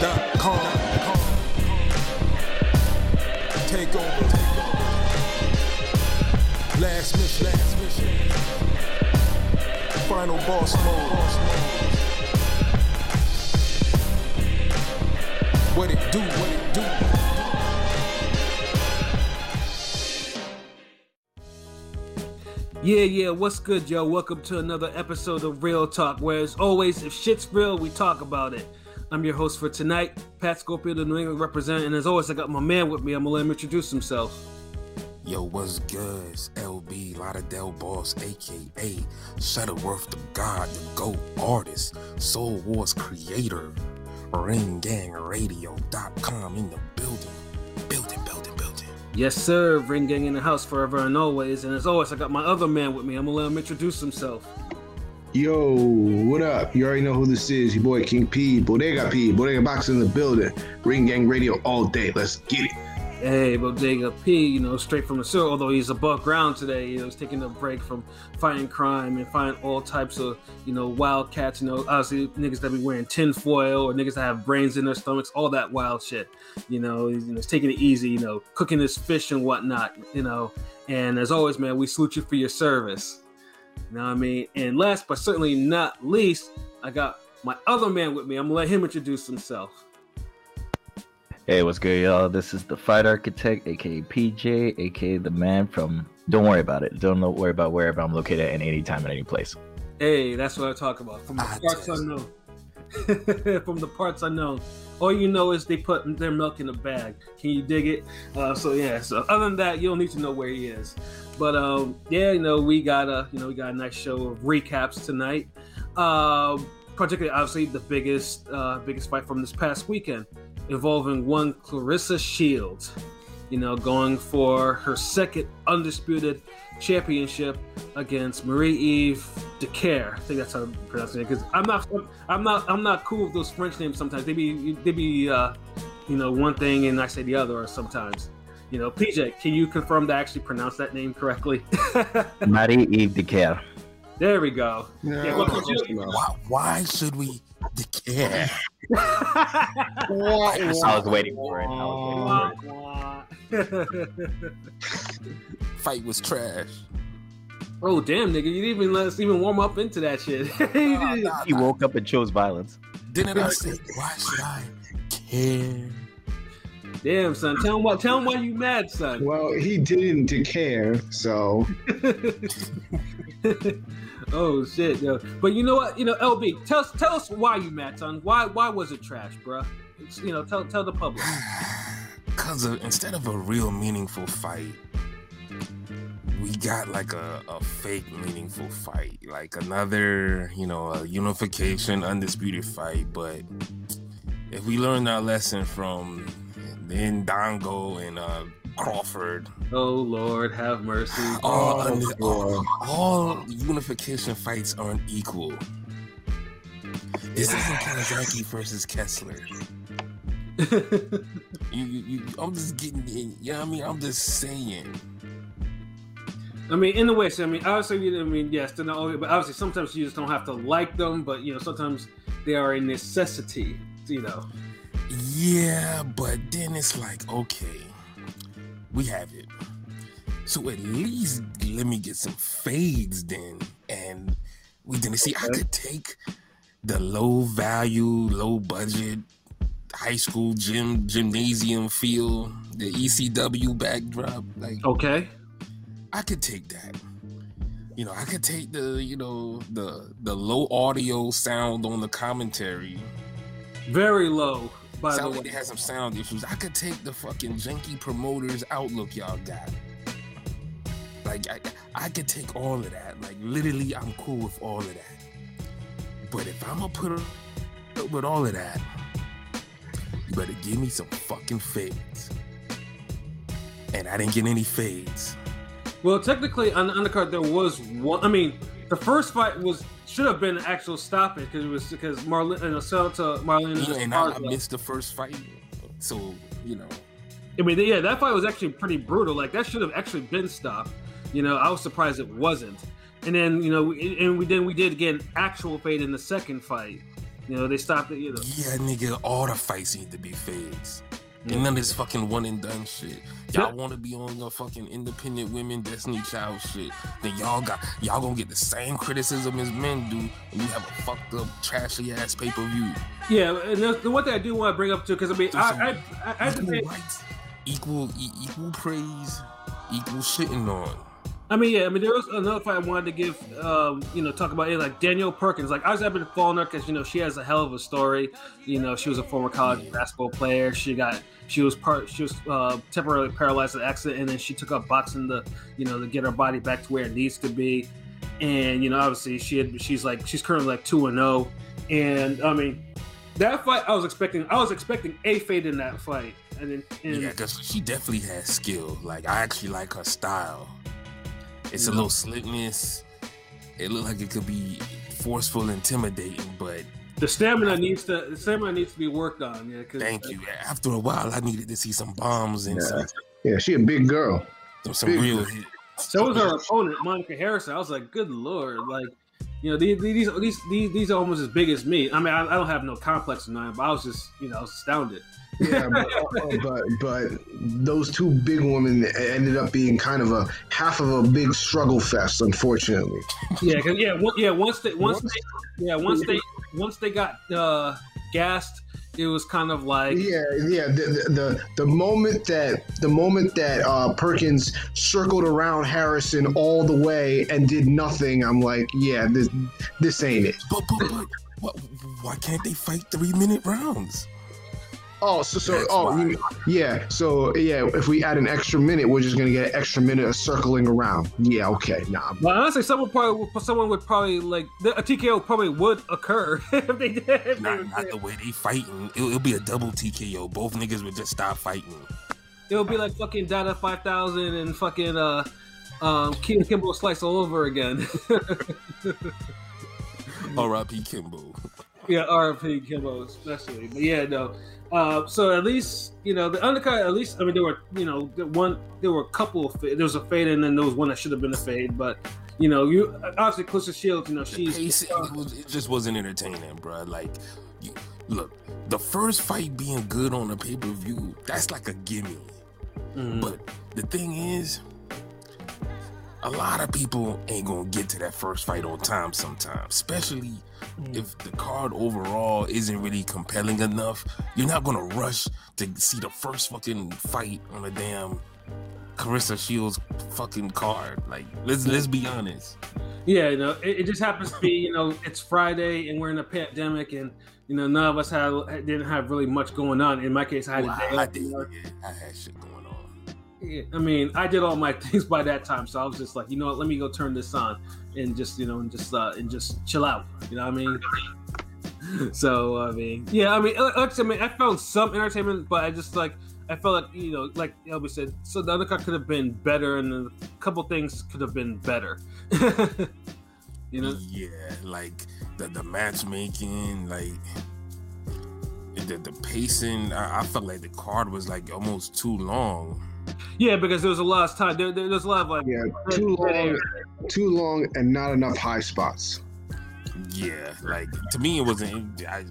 Dot com. Take over. Last mission. Last mission. Final boss mode. What it do? What it do? Yeah, yeah, what's good, yo? Welcome to another episode of Real Talk, where as always, if shit's real, we talk about it. I'm your host for tonight, Pat Scorpio, the New England representative, and as always, I got my man with me. I'm gonna let him introduce himself. Yo, what's good? It's LB Lauderdale Boss, aka Shuttleworth the God, the GOAT artist, Soul Wars creator, Ring RingGangRadio.com in the building. Yes, sir, Ring Gang in the house forever and always. And as always, I got my other man with me. I'm gonna let him introduce himself. Yo, what up? You already know who this is. Your boy King P, Bodega P, Bodega Box in the building. Ring Gang Radio all day. Let's get it. Hey, Bodega P, you know, straight from the sewer, although he's above ground today, you know, he's taking a break from fighting crime and fighting all types of, you know, wildcats, you know, obviously niggas that be wearing tinfoil or niggas that have brains in their stomachs, all that wild shit. You know, he's, you know, he's taking it easy, you know, cooking his fish and whatnot, you know. And as always, man, we salute you for your service. You know what I mean? And last but certainly not least, I got my other man with me. I'm gonna let him introduce himself. Hey, what's good, y'all? This is the Fight Architect, aka PJ, aka the man from. Don't worry about it. Don't worry about wherever I'm located at any time and any place. Hey, that's what I talk about. From the Ah, parts yes. unknown. From the parts unknown. All you know is they put their milk in a bag. Can you dig it? Uh, so yeah. So other than that, you don't need to know where he is. But um, yeah, you know, we got a you know we got a nice show of recaps tonight. Um, particularly, obviously, the biggest uh, biggest fight from this past weekend involving one Claressa Shields. You know, going for her second undisputed championship against Marie Eve DiCaire. I think that's how to pronounce it. Because I'm not, I'm not, I'm not cool with those French names. Sometimes they be, they be, uh, you know, one thing and I say the other. Or sometimes, you know, PJ, can you confirm to actually pronounce that name correctly? Marie Eve DiCaire. there we go. Yeah, well, could Why, why should we care? I was waiting for it. I was waiting for it. Fight was trash. oh damn, nigga! You didn't even let us even warm up into that shit. Nah, nah, He nah. woke up and chose violence. Didn't I say, why should I care? damn, son. Tell him why. Tell him why you mad, son. Well, he didn't care, so oh shit, yo. But you know what? You know, LB, tell tell us why you mad, son. Why why was it trash, bruh? It's, you know, tell tell the public. Cause of, instead of a real meaningful fight, we got like a, a fake meaningful fight, like another, you know, a unification undisputed fight. But if we learned our lesson from Indongo and uh, Crawford, Oh Lord, have mercy. all, Oh, oh undi- all, all unification fights aren't equal. This isn't Calzaghe versus Kessler. You, you, you, I'm just getting in. You know what I mean? I'm just saying. I mean, in a way, so, I mean, obviously, you- I mean, yes, they're not all, but obviously, sometimes you just don't have to like them, but you know, sometimes they are a necessity. You know. Yeah, but then it's like, okay, we have it. So at least let me get some fades then. And we didn't see, I could take the low value, low budget high school gym, gymnasium feel, the ECW backdrop. Like, Okay. I could take that. You know, I could take the, you know, the the low audio sound on the commentary. Very low, by the Sound way. like they had some sound issues. I could take the fucking janky promoters outlook y'all got. Like I, I could take all of that. Like literally, I'm cool with all of that. But if I'm gonna put up with all of that, you better give me some fucking fades. And I didn't get any fades. Well, technically, on the undercard, there was one. I mean, the first fight was should have been an actual stoppage because it was because Marlene, you know, sell to Marlene. You know, and I, I missed the first fight. So, you know, I mean, yeah, that fight was actually pretty brutal. Like that should have actually been stopped. You know, I was surprised it wasn't. and then you know, and we then we did get an actual fade in the second fight. You know, they stopped it. You know, Yeah, nigga, all the fights need to be fades. Yeah. And none of this fucking one and done shit. Y'all Yeah. want to be on the fucking independent women Destiny Child shit. Then y'all got y'all gonna get the same criticism as men do, and you have a fucked up, trashy ass pay per view. yeah. And the, the one thing I do want to bring up too, because I mean, I I, I, I, Equal rights, equal e- equal praise, equal shitting on. I mean, yeah, I mean, there was another fight I wanted to give, um, you know, talk about it, like Danielle Perkins. Like, I was happy to follow her because, you know, she has a hell of a story. You know, she was a former college basketball player. She got, she was part, she was uh, temporarily paralyzed in an accident, and then she took up boxing to, you know, to get her body back to where it needs to be. And, you know, obviously she had, she's like, she's currently like 2 and 0. And, I mean, that fight, I was expecting, I was expecting a fade in that fight. And then, and, Yeah, because she definitely has skill. Like I actually like her style. It's a little slickness. It looked like it could be forceful, intimidating, but the stamina needs to, the stamina needs to be worked on. Yeah. 'cause- thank you. After a while, I needed to see some bombs and Yeah. some, Yeah, she a big girl. some, some real hits. So was her opponent, Monica Harrison. I was like, good lord, like, you know, these these these these, these are almost as big as me. I mean, I, I don't have no complex or nothing, but I was just, you know, I was astounded. Yeah, but, uh, but but those two big women ended up being kind of a half of a big struggle fest, unfortunately. Yeah, cause yeah, yeah. Once they, once they, yeah, once they, once they got uh, gassed, it was kind of like, Yeah, yeah. The, the the the moment that the moment that uh, Perkins circled around Harrison all the way and did nothing, I'm like, yeah, this this ain't it. But, but, but why, why can't they fight three minute rounds? Oh, so so oh you- yeah. So yeah, if we add an extra minute, we're just gonna get an extra minute of circling around. Yeah, okay, nah. Well, honestly, someone probably, someone would probably like a TKO probably would occur if they did. if Not, were- not the way they fighting. It'll, it'll be a double TKO. Both niggas would just stop fighting. It'll be like fucking Dada Five Thousand and fucking uh, um, King Kimbo Slice all over again. R.I.P. Kimbo. Yeah, RP Kimbo especially. But yeah, no. Uh, so at least you know the undercut. At least I mean there were you know the one there were a couple of there was a fade and then there was one that should have been a fade. But you know you obviously Claressa Shields. You know she's pace, it, was, it just wasn't entertaining, bro. Like, you, look, the first fight being good on the pay per view, that's like a gimme. Mhm. But the thing is, a lot of people ain't gonna get to that first fight on time sometimes, especially mm. if the card overall isn't really compelling enough. You're not gonna rush to see the first fucking fight on a damn Claressa Shields fucking card. Like, let's let's be honest. Yeah, you know, it, it just happens to be, you know, it's Friday and we're in a pandemic, and you know, none of us had didn't have really much going on. In my case, I had Well, a day I, I did. Yeah, I had shit going I mean, I did all my things by that time, so I was just like, you know what, let me go turn this on and just, you know, and just uh, and just chill out. You know what I mean? so I mean, yeah, I mean, like I mean, I found some entertainment, but I just like I felt like you know, like LB said, so the undercut could have been better, and a couple things could have been better. you know, Yeah, like the the matchmaking, like the the pacing. I, I felt like the card was like almost too long. Yeah, because there was a lot of time. There, there, there's a lot of like, Yeah, too long, too long, and not enough high spots. Yeah, like to me it wasn't. I,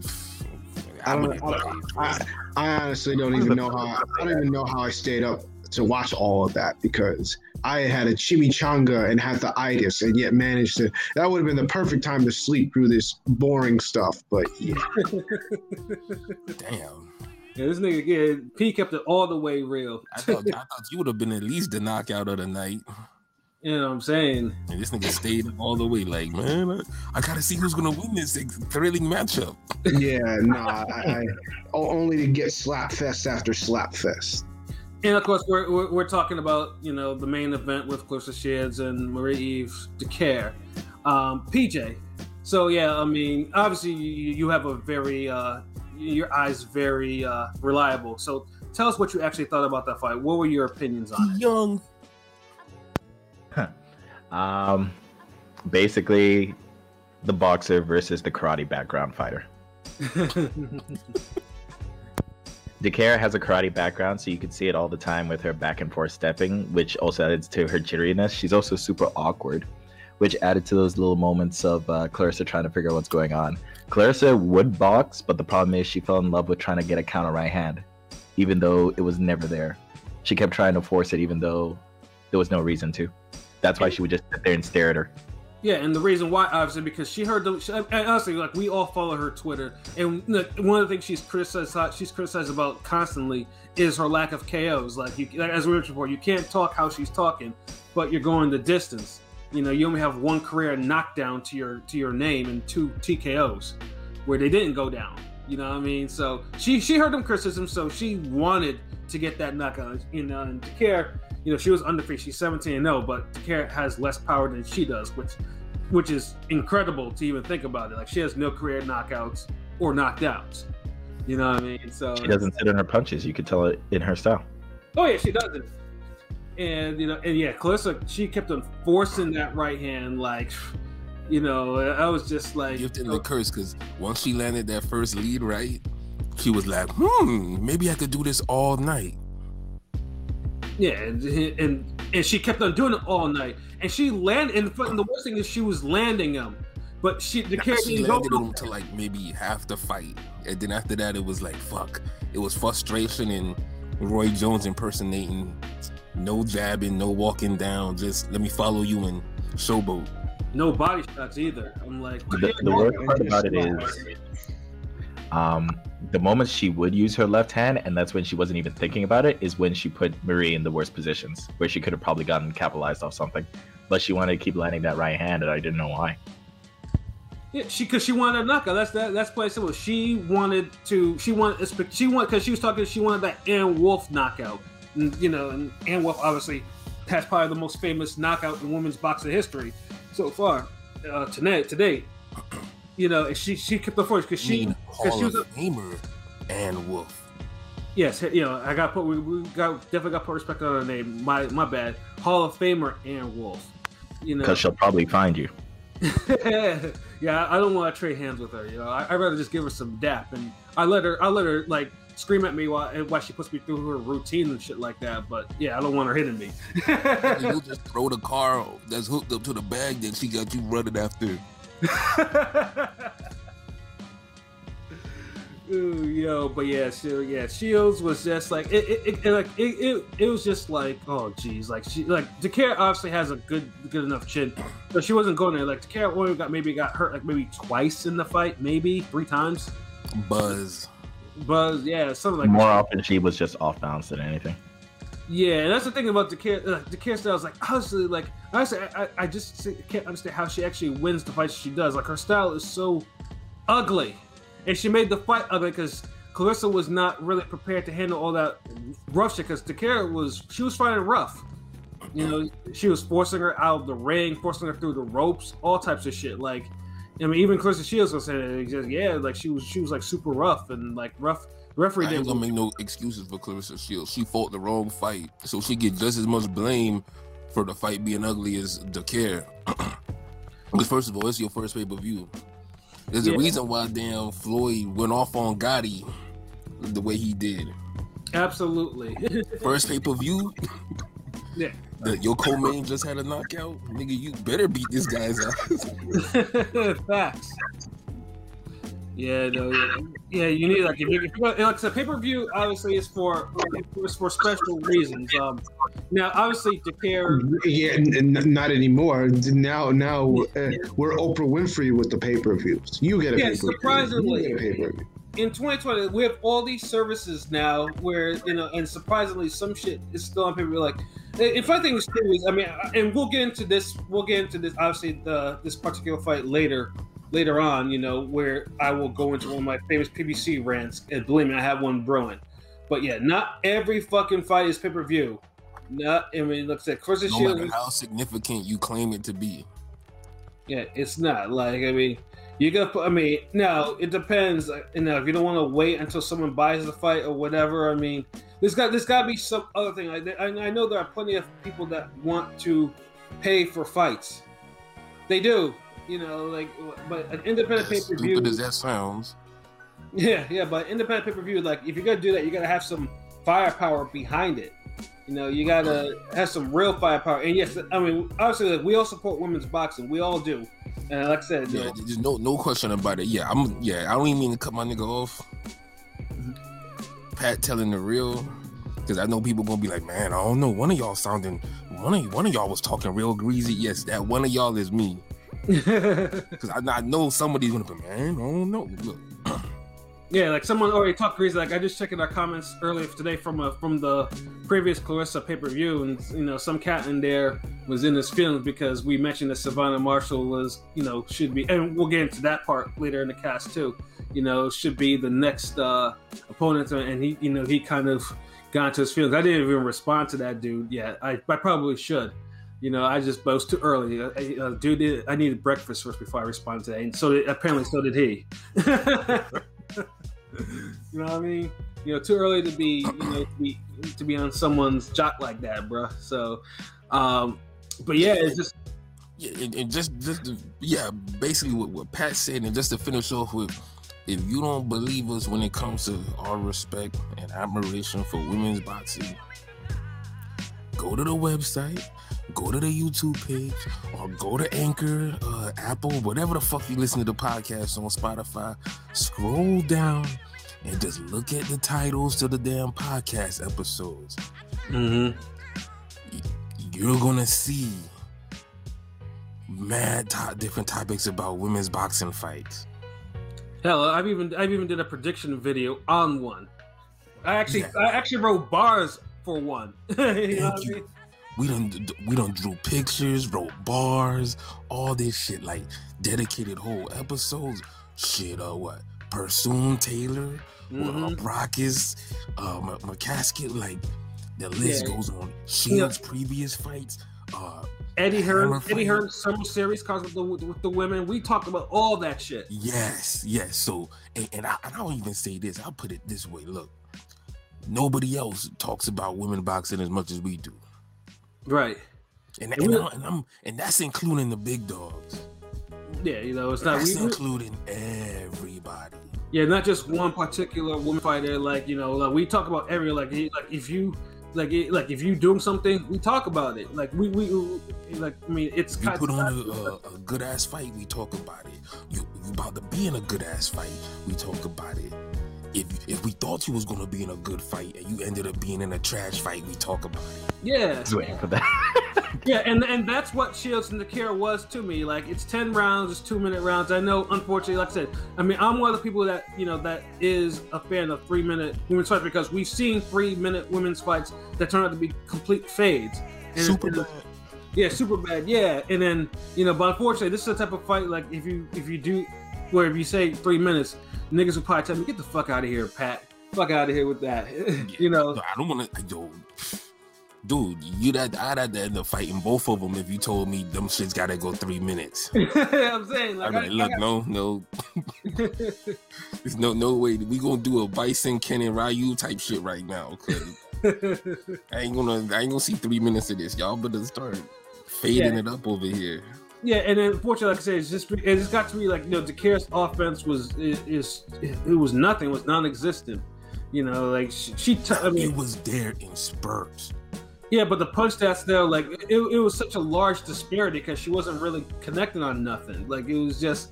I don't wouldn't know. I. I honestly don't even know how. I don't even know how I stayed up to watch all of that because I had a chimichanga and had the itis, and yet managed to. That would have been the perfect time to sleep through this boring stuff. But yeah, Damn, yeah, this nigga, yeah, P kept it all the way real. I thought I thought you would have been at least the knockout of the night. You know what I'm saying? And this nigga stayed up all the way. Like, man, I, I gotta see who's gonna win this thrilling matchup. yeah, nah. I, I o- only to get slap fest after slap fest. And of course, we're, we're, we're talking about you know the main event with Claressa Shields and Marie Eve DiCaire. Um, PJ. So yeah, I mean, obviously you, you have a very uh, your eyes very uh, reliable. So tell us what you actually thought about that fight. What were your opinions on it? Young. Um, basically, the boxer versus the karate background fighter. DiCaire has a karate background, so you can see it all the time with her back and forth stepping, which also adds to her jitteriness. She's also super awkward, which added to those little moments of uh, Claressa trying to figure out what's going on. Claressa would box, but the problem is she fell in love with trying to get a counter right hand, even though it was never there. She kept trying to force it, even though there was no reason to. That's why she would just sit there and stare at her. Yeah, and the reason why, obviously, because she heard the. She, and honestly, like we all follow her Twitter, and one of the things she's criticized, she's criticized about constantly is her lack of KOs. Like, you, like as we mentioned before, you can't talk how she's talking, but you're going the distance. You know, you only have one career knockdown to your to your name and two TKOs, where they didn't go down. You know what I mean? So she she heard them criticisms, so she wanted to get that knockout. You know, and care you know, she was undefeated. She's 17 and 0, but DiCaire has less power than she does, which which is incredible to even think about it. Like she has no career knockouts or knockdowns. You know what I mean? So she doesn't sit in her punches. You could tell it in her style. Oh yeah, she doesn't. And you know, and yeah, Claressa, she kept on forcing that right hand, like, you know, I was just like gifted the curse because once she landed that first lead, right, she was like, hmm, maybe I could do this all night. Yeah, and, and and she kept on doing it all night, and she landed. And the worst thing is she was landing them, but she the character she landed them to like maybe half the fight, and then after that it was like fuck. It was frustration and Roy Jones impersonating, no jabbing, no walking down. Just let me follow you and showboat. No body shots either. I'm like the, the worst part about it is, um, the moment she would use her left hand, and that's when she wasn't even thinking about it, is when she put Marie in the worst positions, where she could have probably gotten capitalized off something. But she wanted to keep landing that right hand, and I didn't know why. Yeah, she because she wanted a knockout. That's that. That's quite simple. She wanted to. She wanted. She wanted because she was talking. She wanted that Ann Wolfe knockout. And, you know, and Ann Wolfe obviously has probably the most famous knockout in women's boxing history so far uh, tonight to date you know, and she she kept the force because she because she was a famer Ann Wolfe. Yes, you know, I got put we, we got definitely got put respect on her name. My my bad. Hall of Famer Ann Wolfe. You know, because she'll probably find you. yeah, I don't want to trade hands with her. You know, I, would rather just give her some dap, and I let her I let her like scream at me while while she puts me through her routine and shit like that. But yeah, I don't want her hitting me. you just throw the car that's hooked up to the bag that she got you running after. Ooh, yo, but yeah, so yeah, Shields was just like it, it, it like it, it, it, was just like oh geez, like she like DiCaire obviously has a good good enough chin, but she wasn't going there. Like DiCaire only got maybe got hurt like maybe twice in the fight, maybe three times. Buzz, Buzz, yeah, something like more that. often she was just off balance than anything. Yeah, and that's the thing about the kid. Uh, the kid style is like honestly, like honestly, I, I just can't understand how she actually wins the fights she does. Like her style is so ugly, and she made the fight ugly because Claressa was not really prepared to handle all that rough shit. Because DiCaire was she was fighting rough. You know, she was forcing her out of the ring, forcing her through the ropes, all types of shit. Like, I mean, even Claressa Shields was saying, just, yeah, like she was she was like super rough and like rough referee I ain't gonna make no excuses for Claressa Shields. She fought the wrong fight, so she get just as much blame for the fight being ugly as DiCaire. because first of all, it's your first pay per view. There's yeah. a reason why damn Floyd went off on Gotti the way he did. Absolutely. first pay per view. Yeah. The, your co-main just had a knockout, nigga. You better beat this guy's ass. Facts. Yeah, no, yeah, yeah. You need like if you, if you like I said, pay per view obviously is for it's for special reasons. Um, now obviously to care. Yeah, n- n- not anymore. Now, now uh, we're Oprah Winfrey with the pay per views. You get a yeah, pay-per-view. surprisingly. In 2020, we have all these services now where you know, and surprisingly, some shit is still on paper. Like, and funny thing is too is, I mean, and we'll get into this. We'll get into this. Obviously, the this particular fight later later on, you know, where I will go into one of my famous PBC rants. And believe me, I have one brewing. But yeah, not every fucking fight is pay per view. Not, I mean, like I said, Chris no Shield, how significant you claim it to be. Yeah, it's not. Like, I mean, you got. I mean, now it depends. Uh, you know, if you don't want to wait until someone buys the fight or whatever, I mean, there's got there's got to be some other thing. Like, I, I know there are plenty of people that want to pay for fights. They do. You know, like, but an independent pay per view. Stupid as that sounds. Yeah, yeah, but independent pay per view, like, if you're gonna do that, you gotta have some firepower behind it. You know, you gotta have some real firepower. And yes, I mean, obviously, like, we all support women's boxing. We all do. And like I said, Yeah, know, there's no no question about it. Yeah, I'm yeah, I don't even mean to cut my nigga off. Pat telling the real, because I know people gonna be like, man, I don't know. One of y'all sounding one of one of y'all was talking real greasy. Yes, that one of y'all is me. Because I, I know somebody's gonna be, man, I don't know. Look, Yeah, like someone already talked crazy. Like I just checked our comments earlier today from a, from the previous Claressa pay per view, and you know some cat in there was in his feelings because we mentioned that Savannah Marshall was you know should be, and we'll get into that part later in the cast too. You know should be the next uh, opponent, and he you know he kind of got into his feelings. I didn't even respond to that dude yet. I, I probably should. You know, I just was too early. Uh, uh, dude, I needed breakfast first before I responded to that, and so did, apparently so did he. you know what I mean? You know, too early to be, you know, to be to be on someone's jock like that, bro. So, um, but yeah, it's just yeah, and, and just just yeah, basically what, what Pat said, and just to finish off with, if you don't believe us when it comes to our respect and admiration for women's boxing, go to the website, go to the YouTube page, or go to Anchor, uh, Apple, whatever the fuck you listen to the podcast on Spotify. Scroll down and just look at the titles to the damn podcast episodes. mm-hmm. You're gonna see mad to- different topics about women's boxing fights. hell. I've even I've even did a prediction video on one. I actually Yeah. I actually wrote bars for one. you know Thank what I mean? We done we done drew pictures, wrote bars, all this shit, like dedicated whole episodes. Shit, uh, what? Persoon Taylor, uh, Braekhus, uh, McCaskill, like the list Yeah. goes on. Shields' previous fights, uh, Eddie Hearn, Eddie fight. Hearn summer series cause with the with the women. We talked about all that shit. Yes, yes. So, and, and, I, and I'll even say this. I'll put it this way. Look, nobody else talks about women boxing as much as we do, Right. and And and, and I'm and that's including the big dogs. Yeah, you know, it's not That's we, including everybody. Yeah, not just one particular woman fighter. Like you know, like we talk about every like like if you like it, like if you doing something, we talk about it. Like we we like I mean it's you put on a, a, a good ass fight, we talk about it. You, you about to be in a good ass fight, we talk about it. If if we thought you was gonna be in a good fight and you ended up being in a trash fight, we talk about it. yeah I was waiting for that. yeah and and that's what Shields and DiCaire was to me. Like it's ten rounds, it's two minute rounds. I know, unfortunately, like I said, I mean I'm one of the people that you know that is a fan of three minute women's fights because we've seen three minute women's fights that turn out to be complete fades. And- Super and- bad. Yeah, super bad. Yeah, and then you know, but unfortunately, this is the type of fight like if you if you do where if you say three minutes, niggas will probably tell me get the fuck out of here, Pat. Fuck out of here with that. you know. I don't want to. Yo, dude, you that I'd have to end up fighting both of them if you told me them shits gotta go three minutes. I'm saying like, be like, look, no, no, there's no no way we gonna do a Bison Ken and Ryu type shit right now. I ain't gonna I ain't gonna see three minutes of this. Y'all better start fading Yeah. it up over here. Yeah, and then unfortunately, like I said, it's just it just got to be like you know, DiCaire's offense was is, is it was nothing, it was non-existent. You know, like she, she t- I mean, it was there in spurts. Yeah, but the punch stats though, like it, it was such a large disparity because she wasn't really connecting on nothing. Like it was just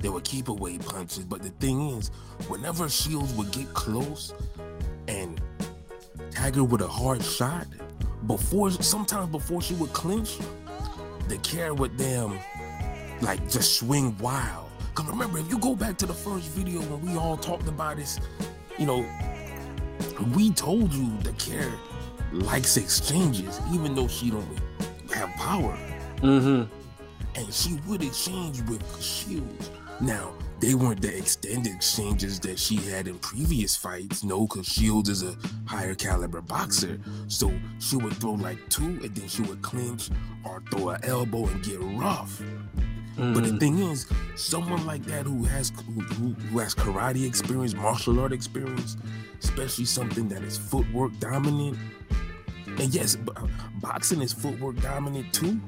They were keep away punches, but the thing is, whenever Shields would get close and tag her with a hard shot, before sometimes before she would clinch, the care with them like just swing wild. Cause remember, if you go back to the first video when we all talked about this, you know, we told you the care likes exchanges, even though she don't have power mm-hmm. and she would exchange with Shields. Now, they weren't the extended exchanges that she had in previous fights, no, because Shields is a higher caliber boxer. So she would throw like two, and then she would clinch or throw an elbow and get rough. But the mm. thing is, someone like that who has who, who, has karate experience, martial art experience, especially something that is footwork dominant. And yes, bo- boxing is footwork dominant too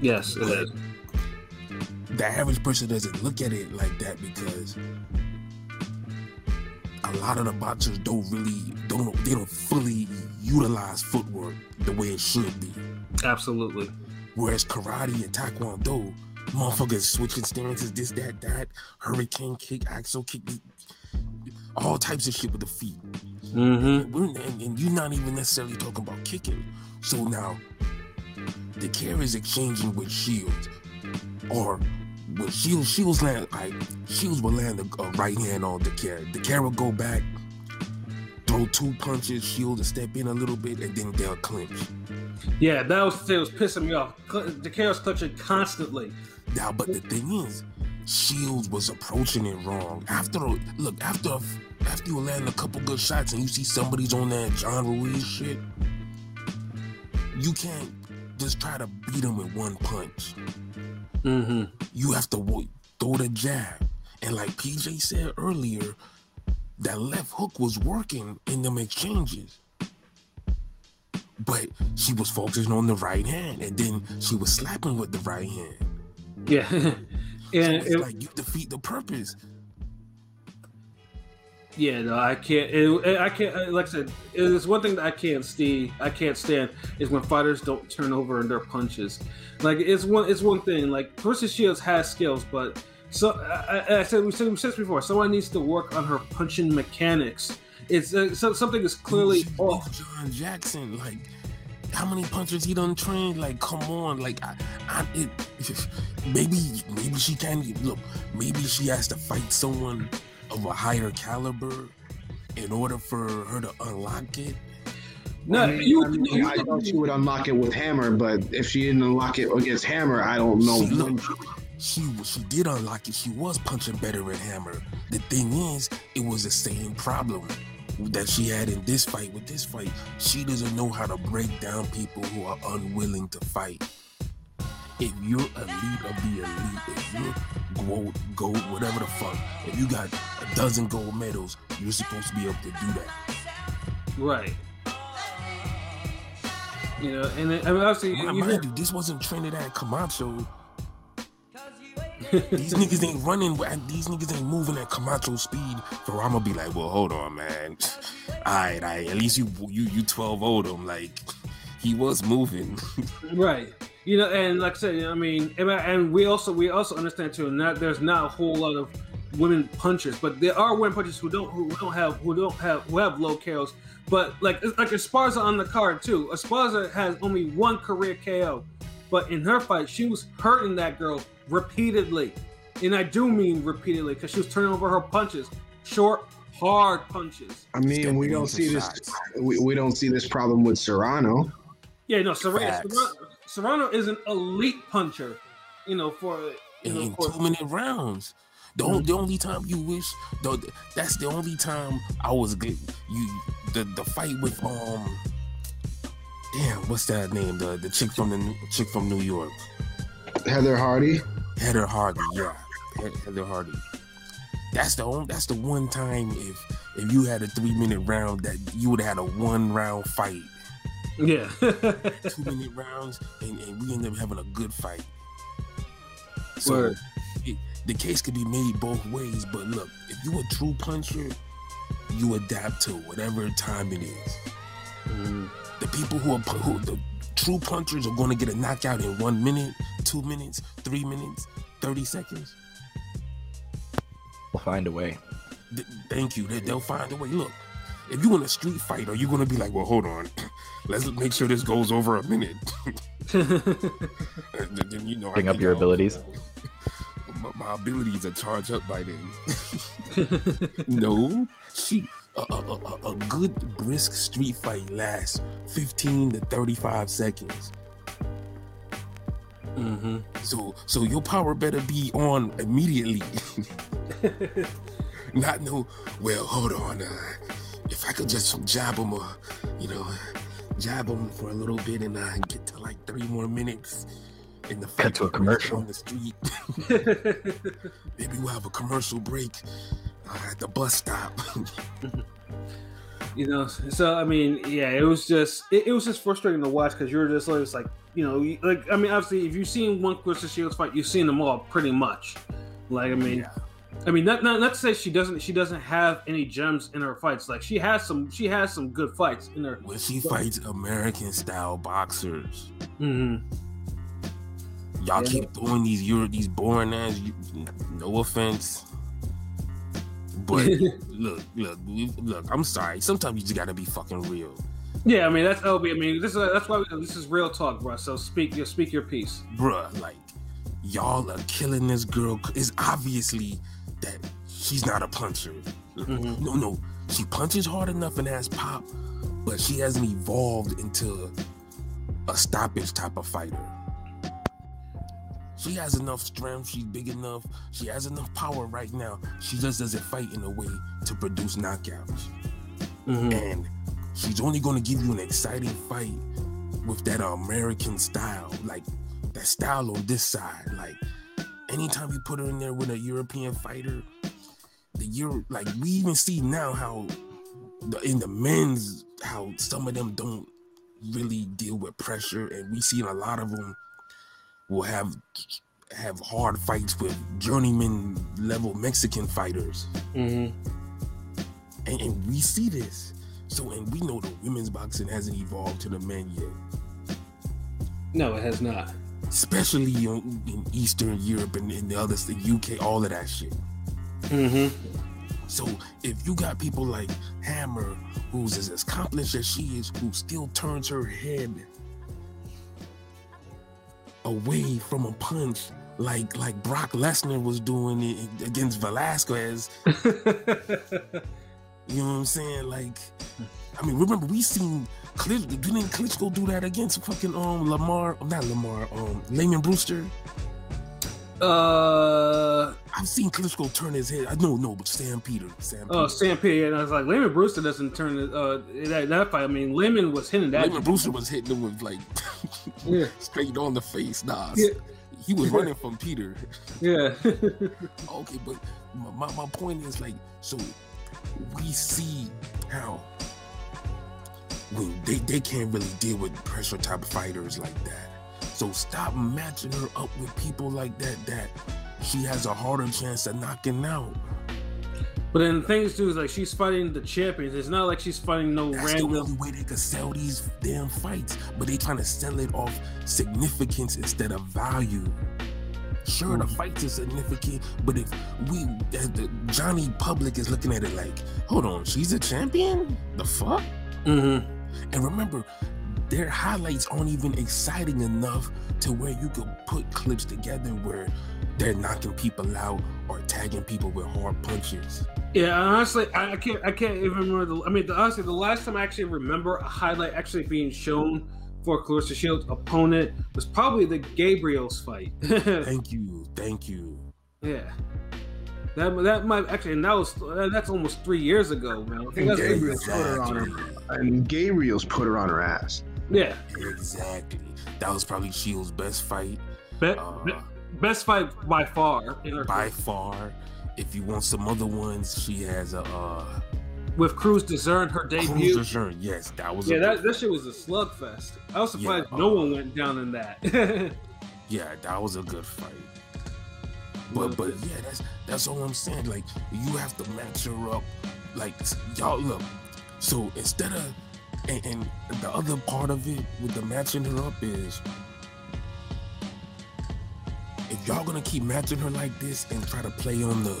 yes, it is. The average person doesn't look at it like that because a lot of the boxers don't really don't they don't fully utilize footwork the way it should be. Absolutely. Whereas karate and taekwondo, motherfuckers switching stances, this, that, that, hurricane kick, axle kick, all types of shit with the feet. Mm-hmm. And, and, and you're not even necessarily talking about kicking. So now the care is exchanging with Shields, or when Shields Shields land like Shields will land a, a right hand on the care. The care will go back, throw two punches. Shield will step in a little bit, and then they'll clinch. Yeah, that was it was pissing me off. The chaos clutching constantly. Now, but the thing is, Shields was approaching it wrong. After look, after after you land a couple good shots and you see somebody's on that John Ruiz shit, you can't just try to beat him with one punch. Mm-hmm. You have to throw the jab, and like PJ said earlier, that left hook was working in them exchanges. But she was focusing on the right hand, and then she was slapping with the right hand. Yeah. So and it's it, like you defeat the purpose. Yeah, no, I can't. It, I can't. uh, Like I said, it's one thing that I can't see. I can't stand is when fighters don't turn over in their punches. Like it's one. It's one thing. Like Twisted Shields has skills, but so I, I- said we said we said before. Someone needs to work on her punching mechanics. It's uh, so, something is clearly off. John Jackson, like how many punches he done trained? Like, come on, like I, I it, maybe maybe she can look. Maybe she has to fight someone of a higher caliber in order for her to unlock it. No, I mean, you, I, mean, you- I thought she would unlock it with Hammer, but if she didn't unlock it against Hammer, I don't know. She, when- look, she she did unlock it. She was punching better in Hammer. The thing is, it was the same problem that she had in this fight. With this fight, she doesn't know how to break down people who are unwilling to fight. If you're elite of the elite, if you're gold, gold, whatever the fuck, if you got a dozen gold medals, you're supposed to be able to do that. right. You know, and then, I mean, obviously, Mind, you, mind you, this wasn't Trinidad Camacho. these niggas ain't running. These niggas ain't moving at Camacho speed. For I'ma be like, well, hold on, man. All right, all right. At least you you you 12 0 him. Like he was moving. Right. You know, and like I said, I mean, and, and we also we also understand too, and that there's not a whole lot of women punchers, but there are women punchers who don't who don't have who don't have who have low KOs. But like like Esparza on the card too. Esparza has only one career KO, but in her fight, she was hurting that girl repeatedly, and I do mean repeatedly because she was turning over her punches, short, hard punches. I mean, we don't into see this. We, we don't see this problem with Serrano. Yeah, no, Serrano, Serrano, Serrano is an elite puncher. You know, for you know, in for, two minute rounds. The, on- the only time you wish, though, that's the only time I was good. You the the fight with um, damn, what's that name? The the chick from the New- chick from New York, Heather Hardy. Heather Hardy. Yeah, He- Heather Hardy. That's the only. That's the one time if if you had a three minute round that you would have had a one round fight, yeah. two minute rounds, and, and we end up having a good fight. So it, the case could be made both ways, but look, if you a true puncher, you adapt to whatever time it is. Mhm. The people who are who, the true punchers are going to get a knockout in one minute, two minutes, three minutes, thirty seconds. We'll find a way. Th- thank you. They, they'll find a way. Look, if you in a street fight, are you going to be like, well, hold on, let's make sure this goes over a minute? Then, then, you know, Bring up your I'll- abilities. My, my abilities are charged up by then. no, she a, a, a, a good brisk street fight lasts 15 to 35 seconds. Mm-hmm. So so your power better be on immediately. Not no. Well, hold on. Uh, if I could just jab him, or you know, jab him for a little bit, and uh, get to like three more minutes. In the Cut fight to a commercial on the street. Maybe we'll have a commercial break uh, at the bus stop. you know, so I mean, yeah, it was just it, it was just frustrating to watch because you're just like, it's like you know, like I mean, obviously, if you've seen one Claressa Shields fight, you've seen them all pretty much. Like I mean, Yeah. I mean, not, not not to say she doesn't she doesn't have any gems in her fights. Like she has some she has some good fights in her. When she fights American style boxers, mm-hmm. y'all Yeah. keep throwing these Euro these boring ass. you- No offense, but look, look, look. I'm sorry. Sometimes you just gotta be fucking real, Yeah, I mean that's LB. I mean this is that's why we, this is real talk, bro. So speak your speak your piece. bruh. Like y'all are killing this girl. It's obviously that she's not a puncher. Mhm. No, no, she punches hard enough and has pop, but she hasn't evolved into a stoppage type of fighter. She has enough strength. She's big enough. She has enough power right now. She just doesn't fight in a way to produce knockouts. Mhm. And she's only going to give you an exciting fight with that American style, like that style on this side. Like anytime you put her in there with a European fighter, the Euro, like we even see now how the, in the men's how some of them don't really deal with pressure, and we seen a lot of them will have have hard fights with journeyman level Mexican fighters Mhm. and, and we see this. So, and we know the women's boxing hasn't evolved to the men yet, No, it has not. Especially in, in Eastern Europe and in the others, the UK, all of that shit. Mm-hmm. So, if you got people like Hammer, who's as accomplished as she is, who still turns her head away from a punch, like like Brock Lesnar was doing it against Velasquez, You know what I'm saying? Like, I mean, remember we seen didn't Klitschko do that against fucking um Lamar, not Lamar, um Lamon Brewster? uh I've seen Klitschko turn his head. I know, no, but Sam Peter, Sam Peter. oh Stampede, and I was like, Lamon Brewster doesn't turn it. Uh, that, that fight. I mean, Lamon was hitting that. Lamon Brewster was hitting him with like Yeah. straight on the face. Nah, Yeah. he was running from Peter. Yeah. Okay, but my, my, my point is like, so we see how they, they can't really deal with pressure type fighters like that. So stop matching her up with people like that that she has a harder chance of knocking out. but then the thing is, too, is like she's fighting the champions. It's not like she's fighting no That's the only way they could sell these damn fights. But they trying to sell it off significance instead of value. Sure, the fights are significant, but if we, as the Johnny public is looking at it like, hold on, she's a champion? The fuck? Mm-hmm. And remember, their highlights aren't even exciting enough to where you could put clips together where they're knocking people out or tagging people with hard punches. Yeah, honestly, I, can't. I can't even remember. The, I mean, the, honestly, the last time I actually remember a highlight actually being shown for Claressa Shields' opponent was probably the Gabriels fight. Thank you, thank you. yeah, that that might actually, and that was that's almost three years ago, man. I think that's Gabriels put her on her, and Gabriels put her on her ass. yeah, Exactly. That was probably Shield's best fight. Be- Uh, be- best fight by far in her by far. If you want some other ones, she has a uh, with Cruz Desert her Cruise debut. Assurance. Yes, that was Yeah, a that, that shit was a slugfest. I was surprised Yeah, no uh, one went down in that. yeah, that was a good fight. But but yeah, that's that's all I'm saying. Like you have to match her up. Like y'all look. So instead of and, and the other part of it with the matching her up is if y'all gonna keep matching her like this and try to play on the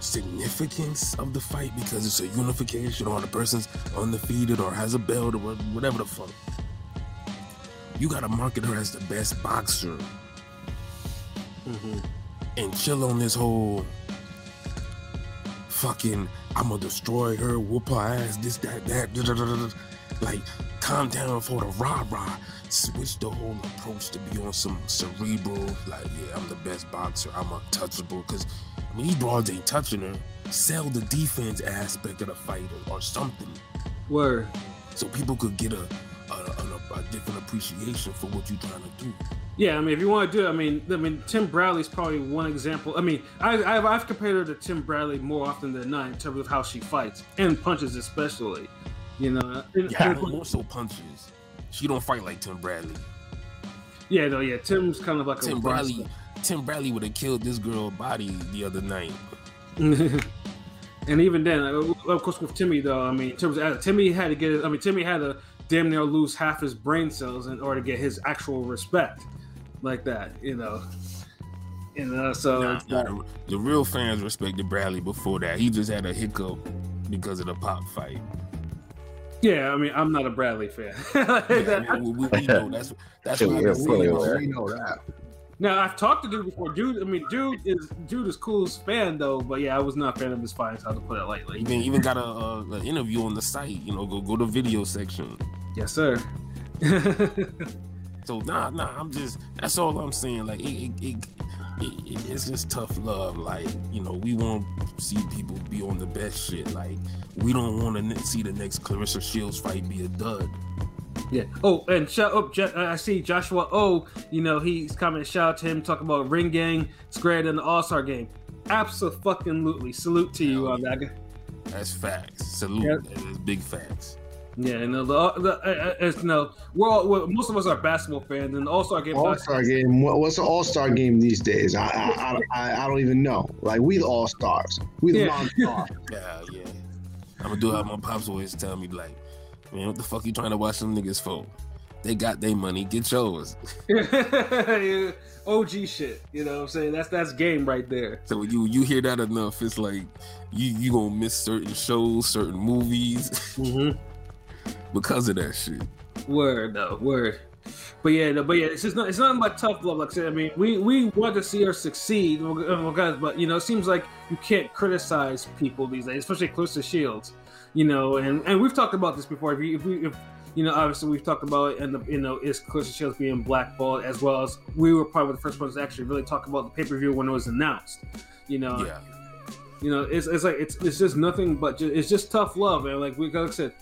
significance of the fight because it's a unification or the person's undefeated or has a belt or whatever the fuck. You gotta market her as the best boxer Mhm. And chill on this whole fucking I'm gonna destroy her, whoop her ass, this, that, that, da, da, da, da, da. like calm down for the rah rah. Switch the whole approach to be on some cerebral, like yeah, I'm the best boxer, I'm untouchable. Cause I mean these broads ain't touching her. Sell the defense aspect of the fight or, or something, Word. so people could get a a, a, a different appreciation for what you're trying to do. Yeah, I mean, if you want to do it, I mean, I mean, Tim Bradley's probably one example. I mean, I, I've, I've compared her to Tim Bradley more often than not in terms of how she fights and punches, especially. You know, and- Yeah, and- more so punches. She don't fight like Tim Bradley. yeah, no, yeah. Tim's kind of like Tim a Bradley, Tim Bradley would have killed this girl body the other night. and even then, of course, with Timmy though, I mean, in terms of, uh, Timmy had to get. I mean, Timmy had to damn near lose half his brain cells in order to get his actual respect, like that, you know. You know, so Nah, nah, the, the real fans respected Bradley before that. He just had a hiccup because of the pop fight. yeah, I mean, I'm not a Bradley fan. Yeah, we, we, we know that's that's Yeah, we're we fully know. We know that. now I've talked to dude before. Dude, I mean, dude is dude is cool's fan though, but yeah, I was not a fan of his fights. How to put it lightly. Even even got a, a, a interview on the site. You know, go go to video section. Yes, sir. So nah, nah. I'm just that's all I'm saying. Like it, it, it, it, it's just tough love. Like you know, we want to see people be on the best shit. Like we don't want to see the next Claressa Shields fight be a dud. Yeah. Oh, and shout up. Jo- I see Joshua Oh, You know he's coming. Shout out to him talking about ring gang. It's greater than the All Star game. Absolutely. Salute to you uh, on that. That's facts. Salute. Yep. That is big facts. Yeah, and the, the, the uh, uh, as, you know, we're all, we're, most of us are basketball fans, and the All Star game. All Star game. What, what's an All Star game these days? I, I, I, I don't even know. Like we the All Stars. We the Yeah. non-stars. Yeah, yeah. I'm gonna do how my pops always tell me, like, man, what the fuck you trying to watch them niggas for? They got their money, get yours. Yeah, OG shit. You know what I'm saying? That's that's game right there. So when you you hear that enough, it's like you you gonna miss certain shows, certain movies Mm-hmm. Because of that shit. Word though, word. But yeah, no, but yeah, it's just not. It's nothing but tough love. Like I said, I mean, we we want to see her succeed, but you know, it seems like you can't criticize people these days, especially Claressa Shields. You know, and and we've talked about this before. If we if we if you know, obviously we've talked about it, and the, you know, is Claressa Shields being blackballed as well as we were probably the first ones to actually really talk about the pay per view when it was announced. You know, Yeah. you know, it's, it's like it's it's just nothing but ju- it's just tough love, and like we like I said,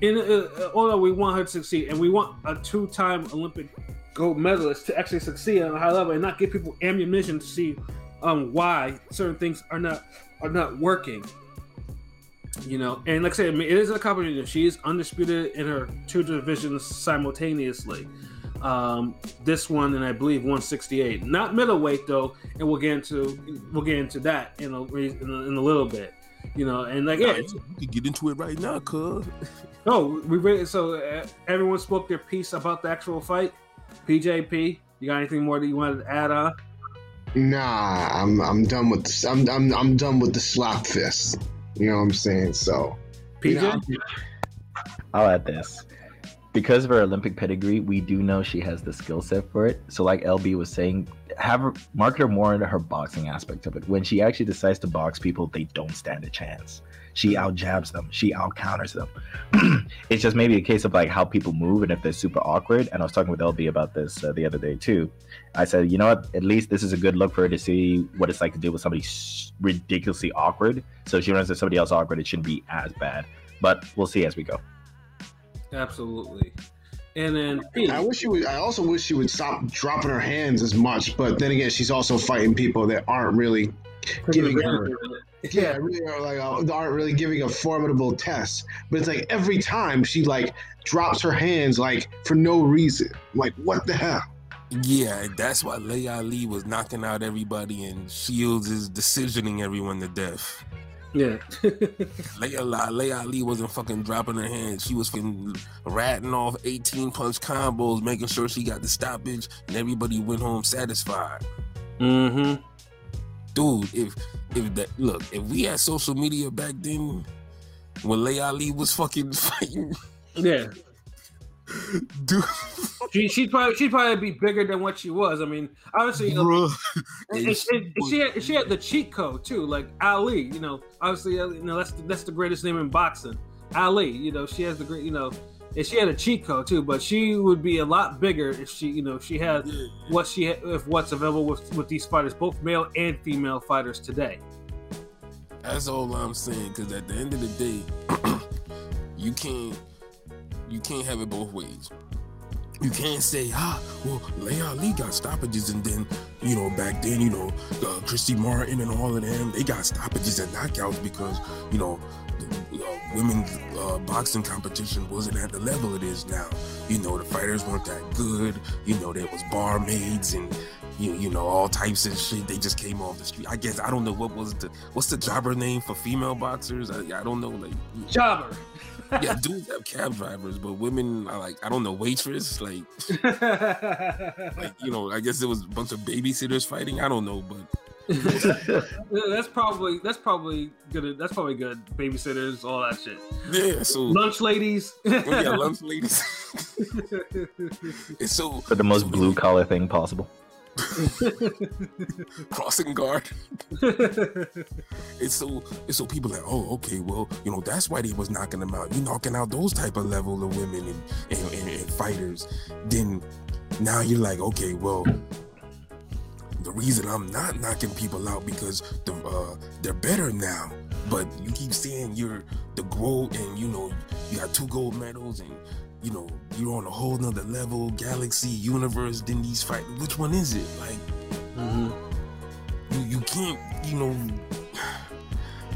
in uh, although we want her to succeed, and we want a two-time Olympic gold medalist to actually succeed on a high level, and not give people ammunition to see um why certain things are not are not working. You know, and like I said, it is a competition. She is undisputed in her two divisions simultaneously. Um, this one and I believe 168, not middleweight though, and we'll get into we'll get into that in a in a, in a little bit. You know, and like yeah, you, you can get into it right now, cuz. oh, we ready. So uh, everyone spoke their piece about the actual fight. PJP, you got anything more that you wanted to add on? Nah, I'm I'm done with this. I'm I'm I'm done with the slap fist. You know what I'm saying? So you know, I'll add this. Because of her Olympic pedigree, we do know she has the skill set for it. So, like LB was saying, have her market her more into her boxing aspect of it. When she actually decides to box people, they don't stand a chance. She out jabs them. She out counters them. it's just maybe a case of like how people move and if they're super awkward. And I was talking with LB about this uh, the other day too. I said, you know what? At least this is a good look for her to see what it's like to deal with somebody ridiculously awkward. So she runs into somebody else awkward, it shouldn't be as bad. But we'll see as we go. absolutely. And then P, I wish she would. I also wish she would stop dropping her hands as much. But then again, she's also fighting people that aren't really, giving her- yeah, really are like uh, aren't really giving a formidable test. But it's like every time she like drops her hands like for no reason. Like what the hell? Yeah, that's why Laila Ali was knocking out everybody and Shields is decisioning everyone to death. Yeah. Laila, Ali- Laila Ali wasn't fucking dropping her hands. She was fucking ratting off 18 punch combos, making sure she got the stoppage, and everybody went home satisfied. mm-hmm. Dude, if if that look, if we had social media back then, when Laila Ali was fucking fighting, Yeah. Dude, She she'd probably she'd probably be bigger than what she was. I mean, obviously, you know, and, and- and she had, she had the cheat code too, like Ali. You know, obviously, you know that's the, that's the greatest name in boxing. Ali. You know, she has the great. You know, and she had a cheat code too, but she would be a lot bigger if she, you know, she had what she had, if what's available with with these fighters, both male and female fighters today. That's all I'm saying. Because at the end of the day, you can't you can't have it both ways. You can't say, ah, well, Laila Ali got stoppages, and then you know back then, you know, uh, Christy Martin and all of them, they got stoppages and knockouts because you know the uh, women's uh, boxing competition wasn't at the level it is now. You know, the fighters weren't that good. You know, there was barmaids and you, you know all types of shit. They just came off the street. I guess I don't know what was the what's the jobber name for female boxers. I, I don't know like jobber. Yeah, dudes have cab drivers, but women are like I don't know waitress. Like, like you know, I guess it was a bunch of babysitters fighting. I don't know, but that's probably that's probably good. That's probably good. Babysitters, all that shit. Yeah. So lunch ladies. oh, yeah, lunch ladies. it's so for the most blue collar thing possible. Crossing guard. it's so it's so people like, oh, okay, well, you know, that's why they was knocking them out. You knocking out those type of level of women and and, and, and fighters. Then now you're like, okay, well, the reason I'm not knocking people out because the, uh, they're better now. But you keep saying you're the growth, and you know you got two gold medals, and you know you're on a whole nother level, galaxy, universe. Then these fight, which one is it? Like, mm-hmm. you you can't, you know.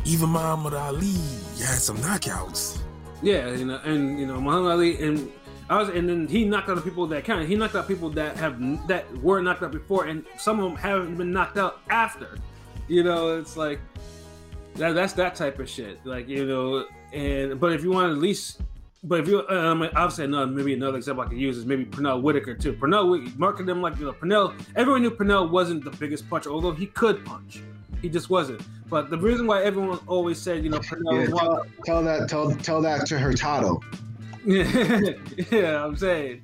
Even Muhammad Ali had some knockouts. Yeah, you know, and you know Muhammad Ali, and I was, and then he knocked out the people that counted. He knocked out people that have that were knocked out before, and some of them haven't been knocked out after. You know, it's like that. That's that type of shit. Like you know, and but if you want at least, but if you um, obviously another maybe another example I could use is maybe Pernell Whitaker too. Pernell marketed him like you know Pernell. Everyone knew Pernell wasn't the biggest puncher, although he could punch. He just wasn't. But the reason why everyone always said, you know, Pernell yeah, tell, tell, that tell tell that to Hurtado. yeah, I'm saying.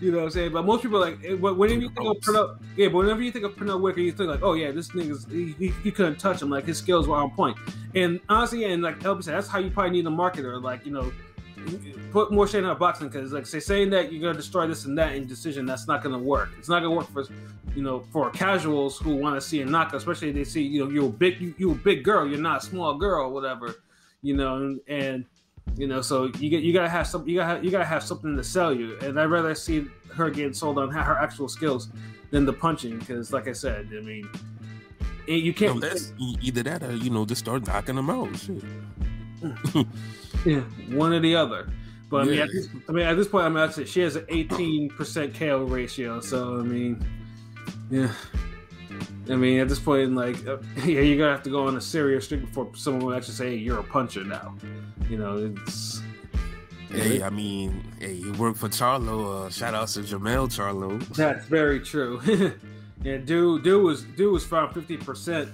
You know what I'm saying? But most people like eh, whenever you think of Pernell, yeah, but whenever you think of Pernell Whitaker, you think like, oh yeah, this nigga's he, he, he, couldn't touch him. Like his skills were on point. And honestly, and like LB said, that's how you probably need a marketer. Like you know, put more shit in boxing because like say saying that you're gonna destroy this and that in decision, that's not gonna work. It's not gonna work for you know for casuals who want to see a knockout, especially if they see you know you're a big you, you're a big girl, you're not a small girl, whatever. You know, and, and you know, so you get you gotta have some you gotta you gotta have something to sell you, and I'd rather see her getting sold on her actual skills than the punching, because like I said, I mean, you can't. No, that's either that or you know just start knocking them out. Shit. Mm. yeah, one or the other. But. I mean, at this, I mean, at this point, I'm at she has an 18% KO ratio, so I mean, yeah. I mean, at this point, like, uh, yeah, you're gonna have to go on a serious streak before someone will actually say hey, you're a puncher now. You know, it's. Hey, I mean, hey, you work for Charlo. Uh, shout out to Jermell Charlo. That's very true. yeah, dude, dude was dude was found fifty percent